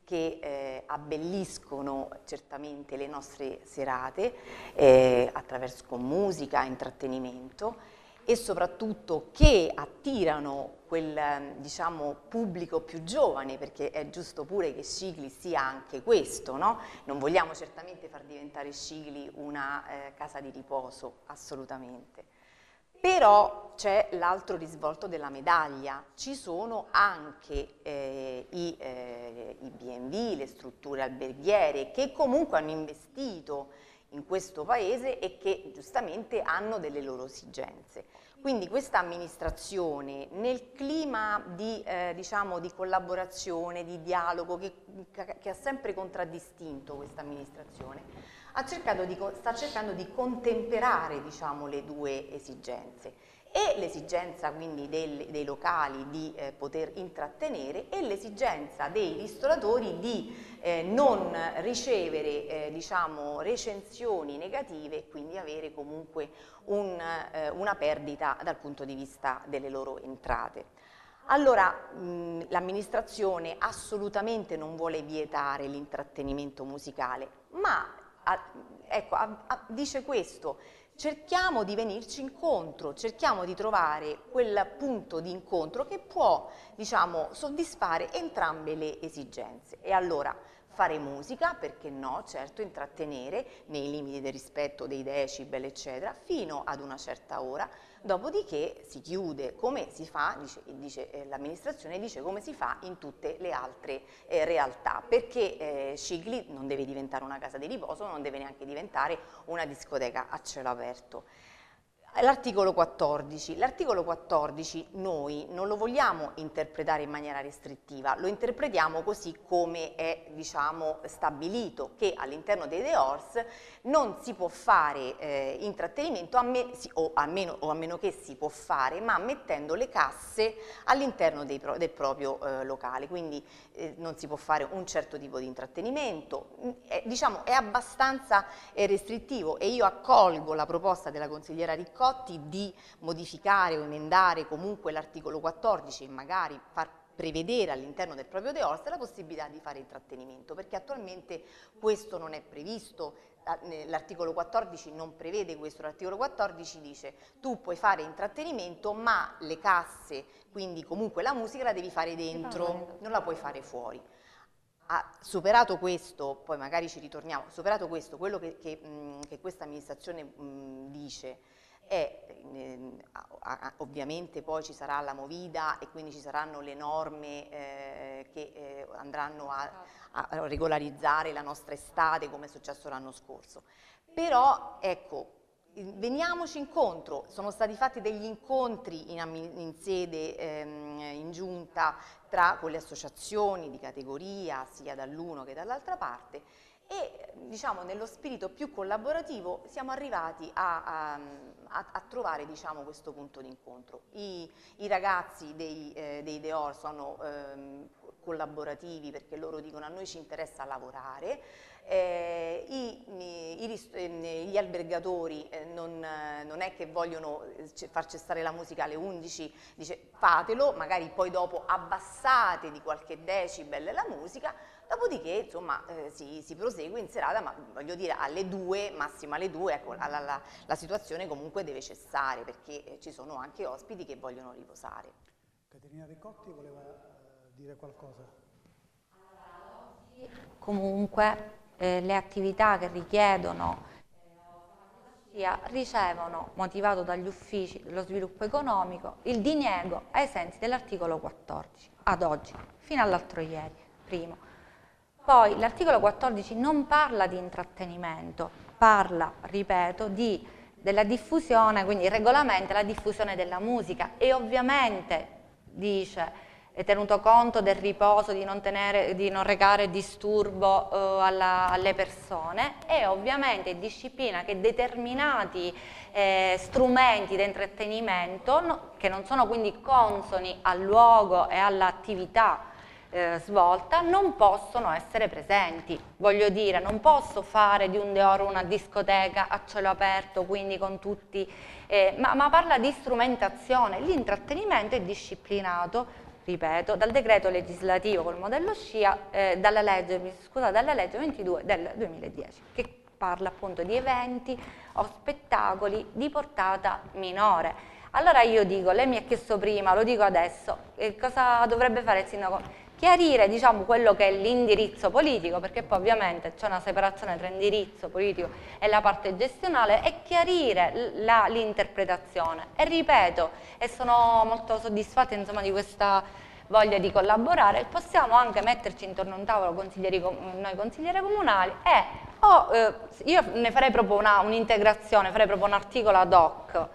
che eh, abbelliscono certamente le nostre serate eh, attraverso musica, intrattenimento e soprattutto che attirano quel diciamo, pubblico più giovane, perché è giusto pure che Scigli sia anche questo, no? non vogliamo certamente far diventare Scigli una eh, casa di riposo, assolutamente. Però c'è l'altro risvolto della medaglia, ci sono anche eh, i, eh, i B&B, le strutture alberghiere che comunque hanno investito in questo paese e che giustamente hanno delle loro esigenze. Quindi questa amministrazione nel clima di, eh, diciamo, di collaborazione, di dialogo che, che ha sempre contraddistinto questa amministrazione, cercato di, sta cercando di contemperare diciamo, le due esigenze e l'esigenza quindi del, dei locali di eh, poter intrattenere e l'esigenza dei ristoratori di eh, non ricevere eh, diciamo, recensioni negative e quindi avere comunque un, eh, una perdita dal punto di vista delle loro entrate. Allora l'amministrazione assolutamente non vuole vietare l'intrattenimento musicale, ma a, ecco, a, a, dice questo, cerchiamo di venirci incontro, cerchiamo di trovare quel punto di incontro che può diciamo, soddisfare entrambe le esigenze. E allora fare musica, perché no, certo, intrattenere nei limiti del rispetto dei decibel, eccetera, fino ad una certa ora, dopodiché si chiude, come si fa, eh, l'amministrazione dice come si fa in tutte le altre eh, realtà, perché eh, Scigli non deve diventare una casa di riposo, non deve neanche diventare una discoteca a cielo aperto. L'articolo 14. L'articolo 14 noi non lo vogliamo interpretare in maniera restrittiva, lo interpretiamo così come è diciamo, stabilito, che all'interno dei DEORS non si può fare eh, intrattenimento, a me, o, a meno, o, a meno, che si può fare, ma mettendo le casse all'interno del proprio eh, locale, quindi eh, non si può fare un certo tipo di intrattenimento, mm, è, diciamo, è abbastanza eh, restrittivo e io accolgo la proposta della consigliera Riccò Scotti di modificare o emendare comunque l'articolo 14 e magari far prevedere all'interno del proprio DEORS la possibilità di fare intrattenimento, perché attualmente questo non è previsto, l'articolo 14 non prevede questo, l'articolo 14 dice tu puoi fare intrattenimento ma le casse, quindi comunque la musica la devi fare dentro, non la puoi fare fuori. Ha superato questo, poi magari ci ritorniamo, superato questo, quello che, che, mh, che questa amministrazione mh, dice e ehm, ovviamente poi ci sarà la movida e quindi ci saranno le norme eh, che eh, andranno a, a, regolarizzare la nostra estate come è successo l'anno scorso. Però ecco, veniamoci incontro, sono stati fatti degli incontri in, in sede ehm, in giunta tra con le associazioni di categoria sia dall'uno che dall'altra parte e diciamo, nello spirito più collaborativo siamo arrivati a, a, a trovare diciamo, questo punto di incontro. I, i ragazzi dei, eh, dei DEOR sono ehm, collaborativi perché loro dicono a noi ci interessa lavorare, eh, i, i, ehm, gli albergatori eh, non, non, è che vogliono eh, far cessare la musica alle 11, dice fatelo, magari poi dopo abbassate di qualche decibel la musica, Dopodiché, insomma, eh, si, si, prosegue in serata, ma voglio dire alle due, massimo alle due, ecco, la, la, la, situazione comunque deve cessare perché eh, ci sono anche ospiti che vogliono riposare. Caterina Ricotti voleva uh, dire qualcosa? Comunque eh, le attività che richiedono eh, ricevono, motivato dagli uffici dello sviluppo economico, il diniego ai sensi dell'articolo 14, ad oggi, fino all'altro ieri, primo. Poi l'articolo 14 non parla di intrattenimento, parla, ripeto, di, della diffusione, quindi regolamenta la diffusione della musica. E ovviamente dice è tenuto conto del riposo, di non, tenere, di non recare disturbo eh, alla, alle persone. E ovviamente disciplina che determinati eh, strumenti di intrattenimento, no, che non sono quindi consoni al luogo e all'attività eh, svolta non possono essere presenti. Voglio dire, non posso fare di un deoro una discoteca a cielo aperto, quindi con tutti, eh, ma, ma parla di strumentazione. L'intrattenimento è disciplinato ripeto, dal decreto legislativo col modello SCIA, eh, dalla, legge, scusate, dalla legge 22 del 2010, che parla appunto di eventi o spettacoli di portata minore. Allora io dico, lei mi ha chiesto prima, lo dico adesso, cosa dovrebbe fare il sindaco? Chiarire diciamo, quello che è l'indirizzo politico, perché poi ovviamente c'è una separazione tra indirizzo politico e la parte gestionale, e chiarire l'interpretazione. E ripeto, e sono molto soddisfatta insomma, di questa voglia di collaborare, possiamo anche metterci intorno a un tavolo consiglieri, noi consiglieri comunali e o, eh, io ne farei proprio un'integrazione, farei proprio un articolo ad hoc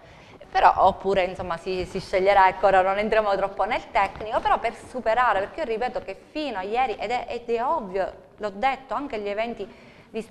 però oppure insomma si, si, sceglierà, ecco ora non entriamo troppo nel tecnico, però per superare, perché io ripeto che fino a ieri, ed è, ed è ovvio, l'ho detto, anche gli eventi di,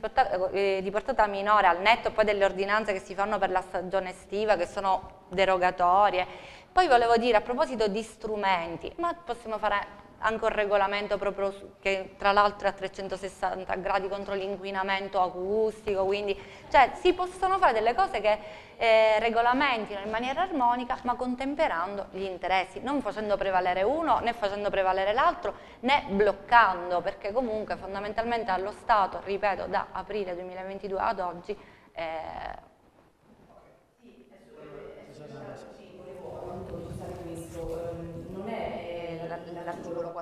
eh, di, portata minore al netto poi delle ordinanze che si fanno per la stagione estiva che sono derogatorie, poi volevo dire a proposito di strumenti, ma possiamo fare anche un regolamento proprio che tra l'altro è a 360 gradi contro l'inquinamento acustico, quindi cioè, si possono fare delle cose che eh, regolamentino in maniera armonica ma contemperando gli interessi, non facendo prevalere uno né facendo prevalere l'altro né bloccando perché comunque fondamentalmente allo Stato, ripeto, da aprile 2022 ad oggi eh,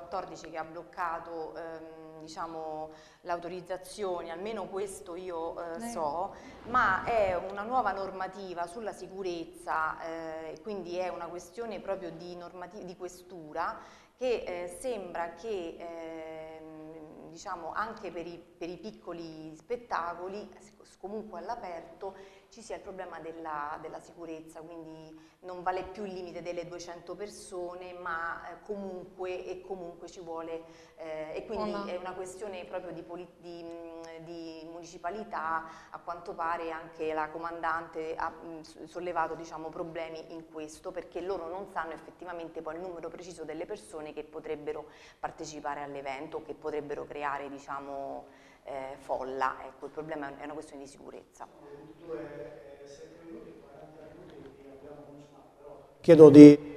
l'articolo 14 che ha bloccato ehm, diciamo, le autorizzazioni, almeno questo io eh, so, ma è una nuova normativa sulla sicurezza, eh, quindi è una questione proprio di, di questura che eh, sembra che ehm, diciamo, anche per i, per i piccoli spettacoli, comunque all'aperto, ci sia il problema della, della, sicurezza, quindi non vale più il limite delle 200 persone, ma eh, comunque, e comunque ci vuole, eh, e quindi oh no. è una questione proprio di, di, di, municipalità, a quanto pare anche la comandante ha mh, sollevato diciamo, problemi in questo, perché loro non sanno effettivamente poi il numero preciso delle persone che potrebbero partecipare all'evento, che potrebbero creare diciamo, eh, folla, ecco il problema è una questione di sicurezza. Chiedo di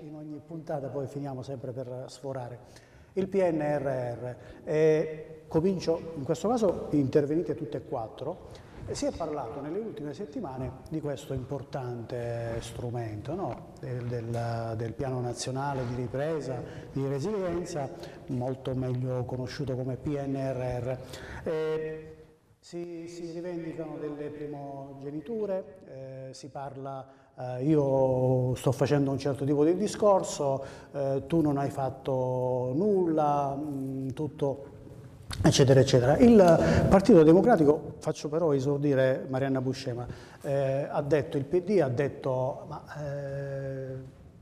in ogni puntata, poi finiamo sempre per sforare. Il PNRR, eh, comincio, in questo caso intervenite tutte e quattro, si è parlato nelle ultime settimane di questo importante strumento no? del, del, del, Piano Nazionale di Ripresa, di Resilienza, molto meglio conosciuto come PNRR. Eh, si, si, rivendicano delle primogeniture, eh, si parla, eh, io sto facendo un certo tipo di discorso, eh, tu non hai fatto nulla, mh, tutto eccetera, eccetera. Il Partito Democratico, faccio però esordire Marianna Buscema, eh, ha detto, il PD ha detto, ma eh,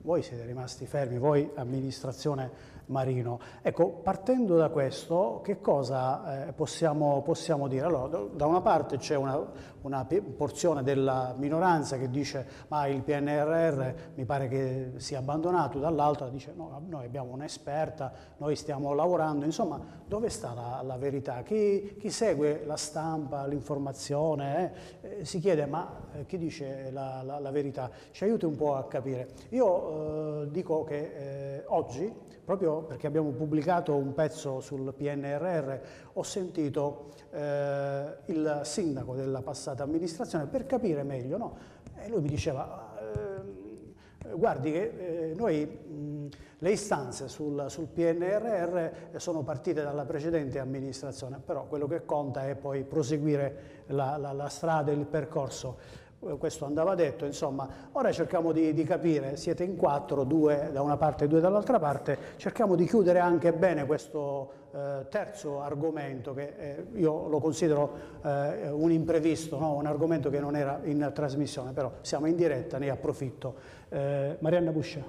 voi siete rimasti fermi, voi amministrazione Marino. Ecco, partendo da questo, che cosa eh, possiamo, possiamo, dire? Allora, da una parte c'è una, una, porzione della minoranza che dice ma il PNRR mi pare che sia abbandonato, dall'altra dice no, noi abbiamo un'esperta, noi stiamo lavorando, insomma, dove sta la, la verità? Chi, chi, segue la stampa, l'informazione, eh, eh, si chiede ma eh, chi dice la, la, la, verità? Ci aiuti un po' a capire. Io eh, dico che eh, oggi proprio perché abbiamo pubblicato un pezzo sul PNRR, ho sentito eh, il sindaco della passata amministrazione per capire meglio, no? e lui mi diceva, eh, guardi che eh, noi mh, le istanze sul, sul, PNRR sono partite dalla precedente amministrazione, però quello che conta è poi proseguire la, la, la strada, il percorso questo andava detto, insomma, ora cerchiamo di, di, capire, siete in quattro, due da una parte e due dall'altra parte, cerchiamo di chiudere anche bene questo eh, terzo argomento che eh, io lo considero eh, un imprevisto, no? un argomento che non era in trasmissione, però siamo in diretta, ne approfitto. Eh, Marianna Buscia.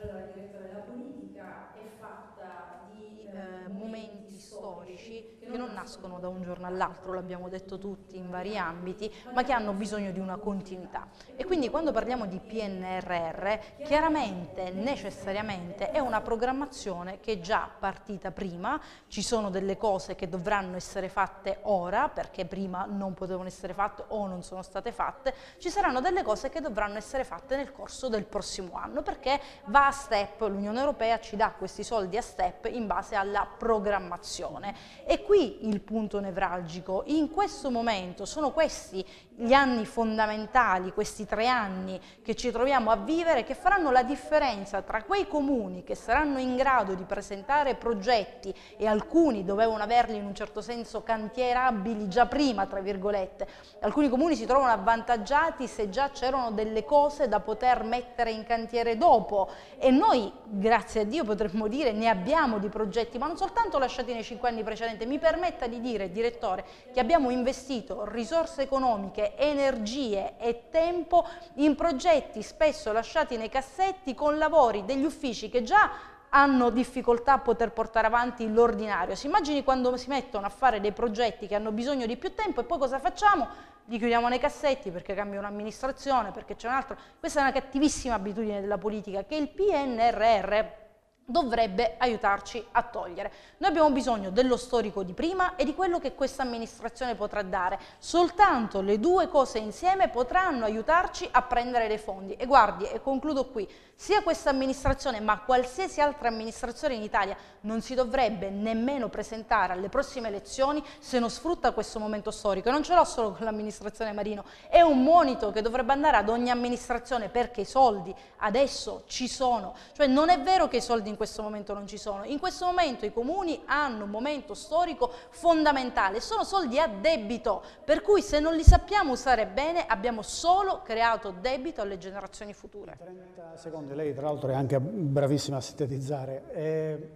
Allora, direttore, la politica è fatta di eh, momenti storici che non nascono da un giorno all'altro, l'abbiamo detto tutti in vari ambiti, ma che hanno bisogno di una continuità. E quindi quando parliamo di PNRR, chiaramente, necessariamente, è una programmazione che è già partita prima, ci sono delle cose che dovranno essere fatte ora, perché prima non potevano essere fatte o non sono state fatte, ci saranno delle cose che dovranno essere fatte nel corso del prossimo anno, perché va a step, l'Unione Europea ci dà questi soldi a step in base alla programmazione. E qui il punto nevralgico. In questo momento sono questi gli anni fondamentali, questi tre anni che ci troviamo a vivere, che faranno la differenza tra quei comuni che saranno in grado di presentare progetti e alcuni dovevano averli in un certo senso cantierabili già prima, tra virgolette. Alcuni comuni si trovano avvantaggiati se già c'erano delle cose da poter mettere in cantiere dopo e noi, grazie a Dio, potremmo dire ne abbiamo di progetti, ma non soltanto lasciati nei cinque anni precedenti. Mi permetta di dire, direttore, che abbiamo investito risorse economiche energie e tempo in progetti spesso lasciati nei cassetti con lavori degli uffici che già hanno difficoltà a poter portare avanti l'ordinario. Si immagini quando si mettono a fare dei progetti che hanno bisogno di più tempo e poi cosa facciamo? Li chiudiamo nei cassetti perché cambia un'amministrazione, perché c'è un altro. Questa è una cattivissima abitudine della politica che il PNRR dovrebbe aiutarci a togliere. Noi abbiamo bisogno dello storico di prima e di quello che questa amministrazione potrà dare. Soltanto le due cose insieme potranno aiutarci a prendere dei fondi. E guardi, e concludo qui, sia questa amministrazione ma qualsiasi altra amministrazione in Italia non si dovrebbe nemmeno presentare alle prossime elezioni se non sfrutta questo momento storico. E non ce l'ho solo con l'amministrazione Marino, è un monito che dovrebbe andare ad ogni amministrazione perché i soldi adesso ci sono. Cioè non è vero che i soldi in questo momento non ci sono, in questo momento i comuni hanno un momento storico fondamentale, sono soldi a debito, per cui se non li sappiamo usare bene abbiamo solo creato debito alle generazioni future. 30 secondi secondi, lei tra l'altro è anche bravissima a sintetizzare. Eh,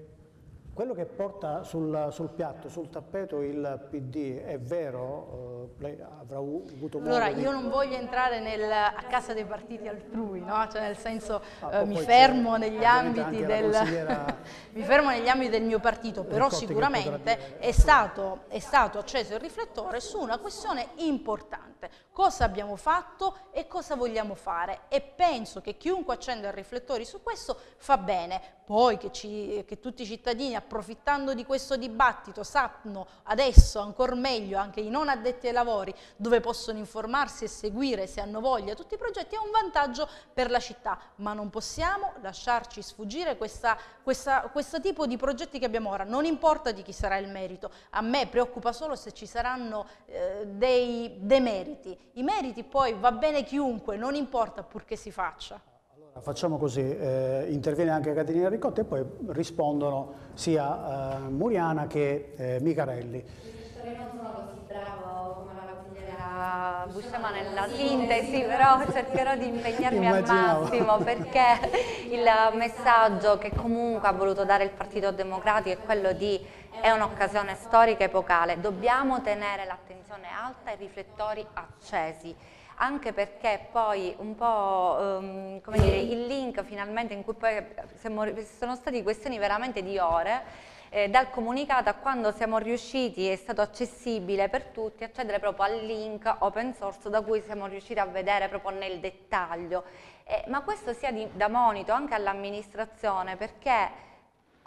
quello che porta sul, sul, piatto, sul tappeto il PD è vero? Uh, lei avrà avuto modo Allora, di... io non voglio entrare nel, a casa dei partiti altrui, no? cioè nel senso ah, uh, mi, fermo negli ambiti del, mi fermo negli ambiti del mio partito, però sicuramente è stato, è stato acceso il riflettore su una questione importante. Cosa abbiamo fatto e cosa vogliamo fare? E penso che chiunque accenda i riflettori su questo fa bene. Poi che, ci, che tutti i cittadini approfittando di questo dibattito, sanno adesso ancora meglio anche i non addetti ai lavori dove possono informarsi e seguire se hanno voglia tutti i progetti, è un vantaggio per la città, ma non possiamo lasciarci sfuggire questa, questa, questo tipo di progetti che abbiamo ora, non importa di chi sarà il merito, a me preoccupa solo se ci saranno eh, dei demeriti, i meriti poi va bene chiunque, non importa purché si faccia. Facciamo così, eh, interviene anche Caterina Ricotta e poi rispondono sia eh, Muriana che eh, Micarelli. Non sono così bravo come la consigliera Buscema nella sintesi, però cercherò di impegnarmi Immaginavo. al massimo perché il messaggio che comunque ha voluto dare il Partito Democratico è quello di è un'occasione storica epocale, dobbiamo tenere l'attenzione alta e i riflettori accesi anche perché poi un po' um, come dire, il link finalmente in cui poi siamo, sono stati questioni veramente di ore eh, dal comunicato a quando siamo riusciti, è stato accessibile per tutti, accedere proprio al link open source da cui siamo riusciti a vedere proprio nel dettaglio. Eh, ma questo sia di, da monito anche all'amministrazione perché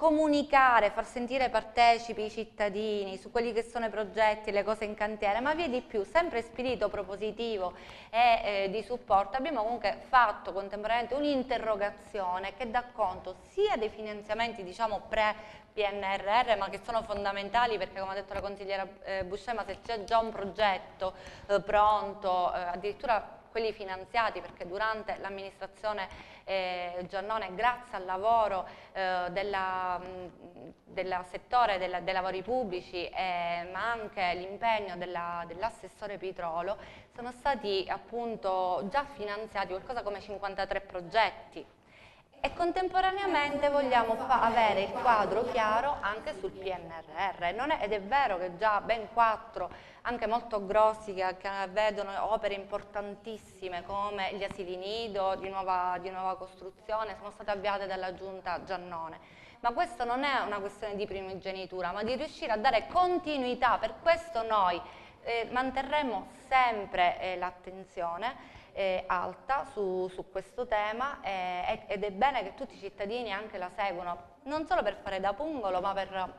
comunicare, far sentire partecipi i cittadini su quelli che sono i progetti le cose in cantiere, ma via di più, sempre spirito propositivo e eh, di supporto, abbiamo comunque fatto contemporaneamente un'interrogazione che dà conto sia dei finanziamenti diciamo pre-PNRR, ma che sono fondamentali perché come ha detto la consigliera eh, Buscema, se c'è già un progetto eh, pronto, eh, addirittura quelli finanziati perché durante l'amministrazione eh, Giannone grazie al lavoro eh, del settore della, dei lavori pubblici eh, ma anche l'impegno dell'assessore dell Pitrolo sono stati appunto già finanziati qualcosa come 53 progetti e contemporaneamente vogliamo avere il quadro chiaro anche sul PNRR è, ed è vero che già ben quattro anche molto grossi che, che vedono opere importantissime come gli asili nido di nuova, di nuova costruzione sono state avviate dalla giunta Giannone. Ma questo non è una questione di primogenitura ma di riuscire a dare continuità. Per questo noi eh, manterremo sempre eh, l'attenzione eh, alta su, su, questo tema eh, ed è bene che tutti i cittadini anche la seguano, non solo per fare da pungolo ma per,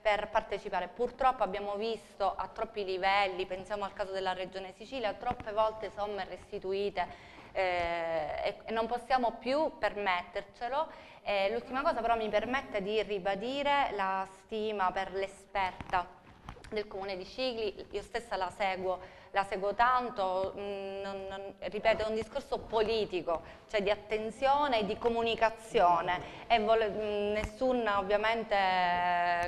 per partecipare. Purtroppo abbiamo visto a troppi livelli, pensiamo al caso della Regione Sicilia, troppe volte somme restituite eh, e, non possiamo più permettercelo. L'ultima cosa però mi permette di ribadire la stima per l'esperta del comune di Scigli, io stessa la seguo, la seguo tanto, mm, non, non, ripeto è un discorso politico, cioè di attenzione e di comunicazione. E vole, mm, nessun ovviamente,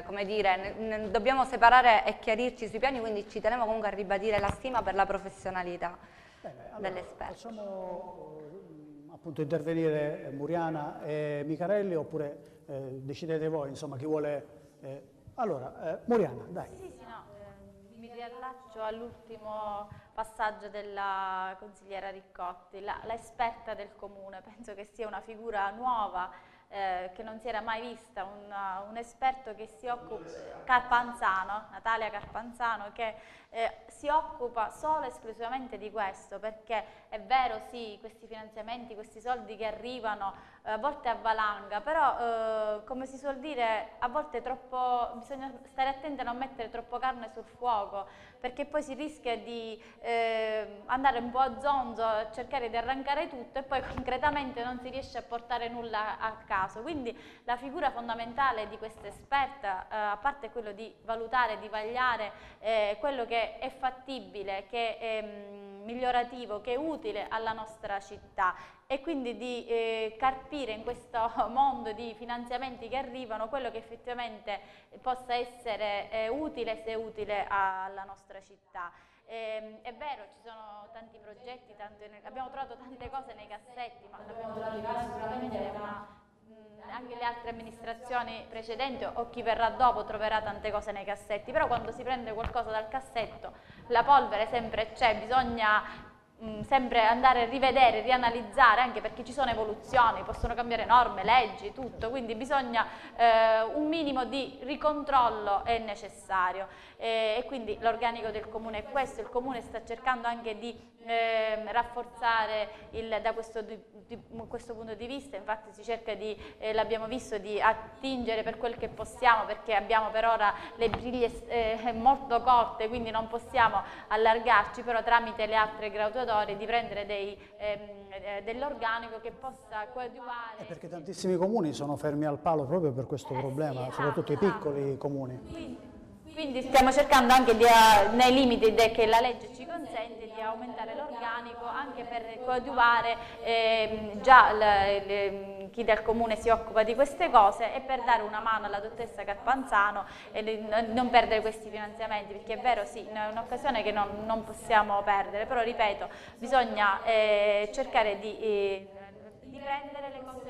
come dire, ne, dobbiamo separare e chiarirci sui piani, quindi ci tenevo comunque a ribadire la stima per la professionalità allora, dell'esperto. Facciamo mm, appunto intervenire Muriana e Micarelli oppure eh, decidete voi, insomma, chi vuole... Eh, allora, eh, Muriana, dai riallaccio all'ultimo passaggio della consigliera Riccotti, l'esperta del comune, penso che sia una figura nuova eh, che non si era mai vista, un, un esperto che si occupa, Carpanzano, Natalia Carpanzano, che eh, si occupa solo e esclusivamente di questo, perché è vero sì, questi finanziamenti, questi soldi che arrivano eh, a volte a valanga, però eh, come si suol dire a volte troppo, bisogna stare attenti a non mettere troppo carne sul fuoco, perché poi si rischia di eh, andare un po' a zonzo, cercare di arrancare tutto e poi concretamente non si riesce a portare nulla a caso. Quindi la figura fondamentale di questa esperta, eh, a parte quello di valutare, di vagliare eh, quello che è fattibile, che è mh, migliorativo, che è utile alla nostra città e quindi di eh, carpire in questo mondo di finanziamenti che arrivano quello che effettivamente possa essere eh, utile se utile alla nostra città. Eh, è vero, ci sono tanti progetti, tante, abbiamo trovato tante cose nei cassetti, ma l'abbiamo trovato sicuramente, ma anche le altre amministrazioni precedenti o chi verrà dopo troverà tante cose nei cassetti, però quando si prende qualcosa dal cassetto la polvere sempre c'è, bisogna mh, sempre andare a rivedere, rianalizzare, anche perché ci sono evoluzioni, possono cambiare norme, leggi, tutto, quindi bisogna eh, un minimo di ricontrollo è necessario e, e quindi l'organico del comune è questo, il comune sta cercando anche di eh, rafforzare il, da questo, di, di, questo, punto di vista, infatti si cerca di, eh, l'abbiamo visto, di attingere per quel che possiamo perché abbiamo per ora le briglie eh, molto corte quindi non possiamo allargarci, però tramite le altre graduatorie di prendere ehm, eh, dell'organico che possa coadiuvare. perché tantissimi comuni sono fermi al palo proprio per questo eh, problema, sì, soprattutto esatto, i piccoli comuni. Quindi, quindi stiamo cercando anche di, uh, nei limiti che la legge ci consente di aumentare l'organico anche per coadiuvare eh, già le, le, chi del comune si occupa di queste cose e per dare una mano alla dottoressa Carpanzano e le, non perdere questi finanziamenti perché è vero sì, è un'occasione che non, non, possiamo perdere, però ripeto bisogna eh, cercare di eh, di prendere le cose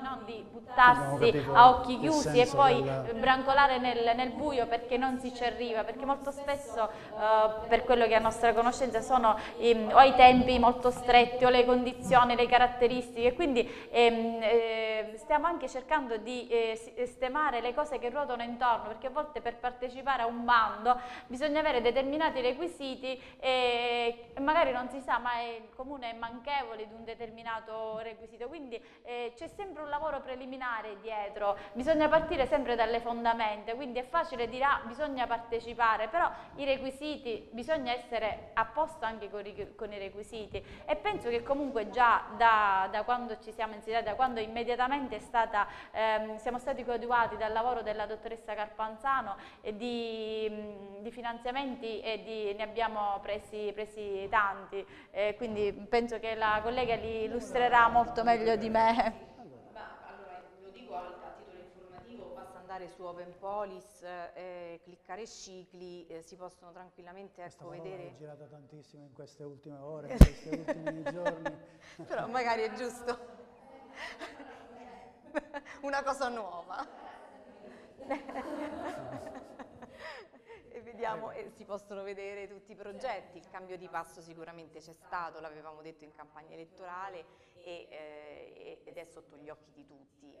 non di buttarsi a occhi chiusi e poi del... brancolare nel, nel, buio perché non si ci arriva, perché molto spesso uh, per quello che è a nostra conoscenza sono um, o i tempi molto stretti o le condizioni, le caratteristiche, quindi um, eh, stiamo anche cercando di eh, sistemare le cose che ruotano intorno, perché a volte per partecipare a un bando bisogna avere determinati requisiti e magari non si sa, ma il comune è manchevole di un determinato requisito. Quindi eh, c'è sempre un lavoro preliminare dietro, bisogna partire sempre dalle fondamenta, quindi è facile dire ah, bisogna partecipare, però i requisiti, bisogna essere a posto anche con, con i requisiti. E penso che comunque già da, da, quando ci siamo insediati, da quando immediatamente stata, ehm, siamo stati coadiuvati dal lavoro della dottoressa Carpanzano di, di finanziamenti e di, ne abbiamo presi, presi tanti, eh, quindi penso che la collega li illustrerà molto meglio di me. Allora, lo dico a, titolo informativo, basta andare su Openpolis, eh, cliccare cicli, eh, si possono tranquillamente ecco, vedere... Ho girato tantissimo in queste ultime ore, in questi ultimi giorni. Però magari è giusto una cosa nuova. e vediamo e si possono vedere tutti i progetti, il cambio di passo sicuramente c'è stato, l'avevamo detto in campagna elettorale e, eh, ed è sotto gli occhi di tutti.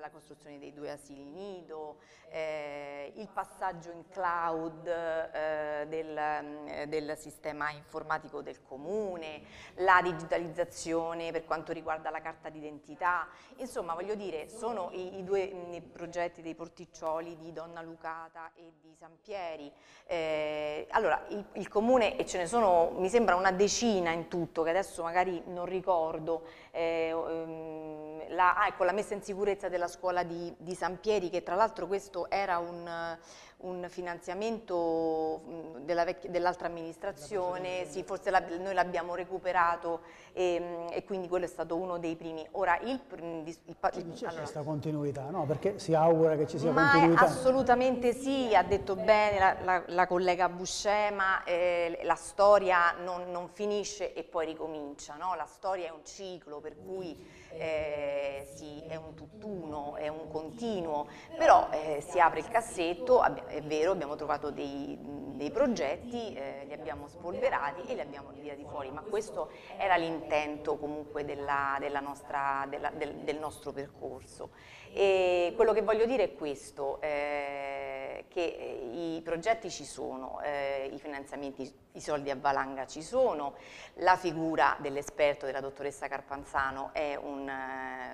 La costruzione dei due asili nido, eh, il passaggio in cloud eh, del, del, sistema informatico del comune, la digitalizzazione per quanto riguarda la carta d'identità, insomma voglio dire sono i, i due i progetti dei porticcioli di Donna Lucata e di Sampieri. Eh, allora il, il comune, e ce ne sono mi sembra una decina in tutto che adesso magari non ricordo, eh, la, ah, ecco, la messa in sicurezza della scuola di, di Sampieri che tra l'altro questo era un, un finanziamento dell'altra amministrazione, sì, forse la, noi l'abbiamo recuperato e, e, quindi quello è stato uno dei primi. Ora il, il, il c'è allora, questa continuità, no? Perché si augura che ci sia continuità. Assolutamente sì, ha detto bene la, la, la collega Buscema, eh, la storia non, non, finisce e poi ricomincia, no? La storia è un ciclo per cui eh, sì, è un tutt'uno, è un continuo, però eh, si apre il cassetto, è vero, abbiamo trovato dei, dei progetti, eh, li abbiamo spolverati e li abbiamo tirati fuori, ma questo era l'intento comunque della, della nostra, della, del, del, nostro percorso. E quello che voglio dire è questo, eh, che i progetti ci sono, eh, i finanziamenti, i soldi a valanga ci sono, la figura dell'esperto, della dottoressa Carpanzano è un,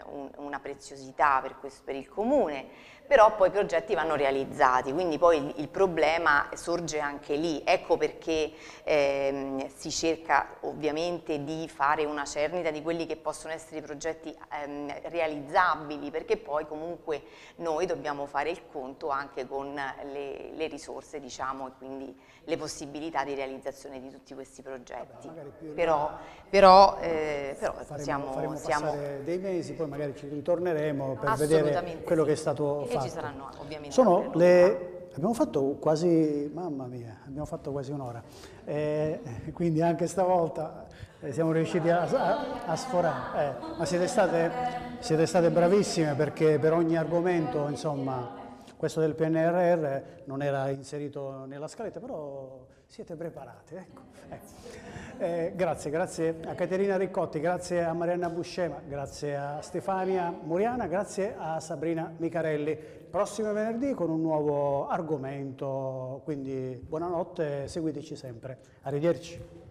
un, una preziosità per, questo, per il Comune, però poi i progetti vanno realizzati, quindi poi il, il problema sorge anche lì, ecco perché ehm, si cerca ovviamente di fare una cernita di quelli che possono essere i progetti ehm, realizzabili, perché poi comunque noi dobbiamo fare il conto anche con le, le risorse diciamo, e quindi le possibilità di realizzazione di tutti questi progetti. Vabbè, però, però, eh, però faremo, siamo, faremo siamo... dei mesi, poi magari ci ritorneremo per vedere quello sì. che è stato e fatto. ci saranno ovviamente Sono le... Abbiamo fatto quasi, mamma mia, abbiamo fatto quasi un'ora, eh, quindi anche stavolta eh, siamo riusciti a, a, a sforare, eh, ma siete state, siete state bravissime perché per ogni argomento, insomma, questo del PNRR non era inserito nella scaletta, però siete preparate. Ecco. Eh. Eh, grazie, grazie a Caterina Riccotti, grazie a Marianna Buscema, grazie a Stefania Muriana, grazie a Sabrina Micarelli. Prossimo venerdì con un nuovo argomento, quindi buonanotte, seguiteci sempre. Arrivederci.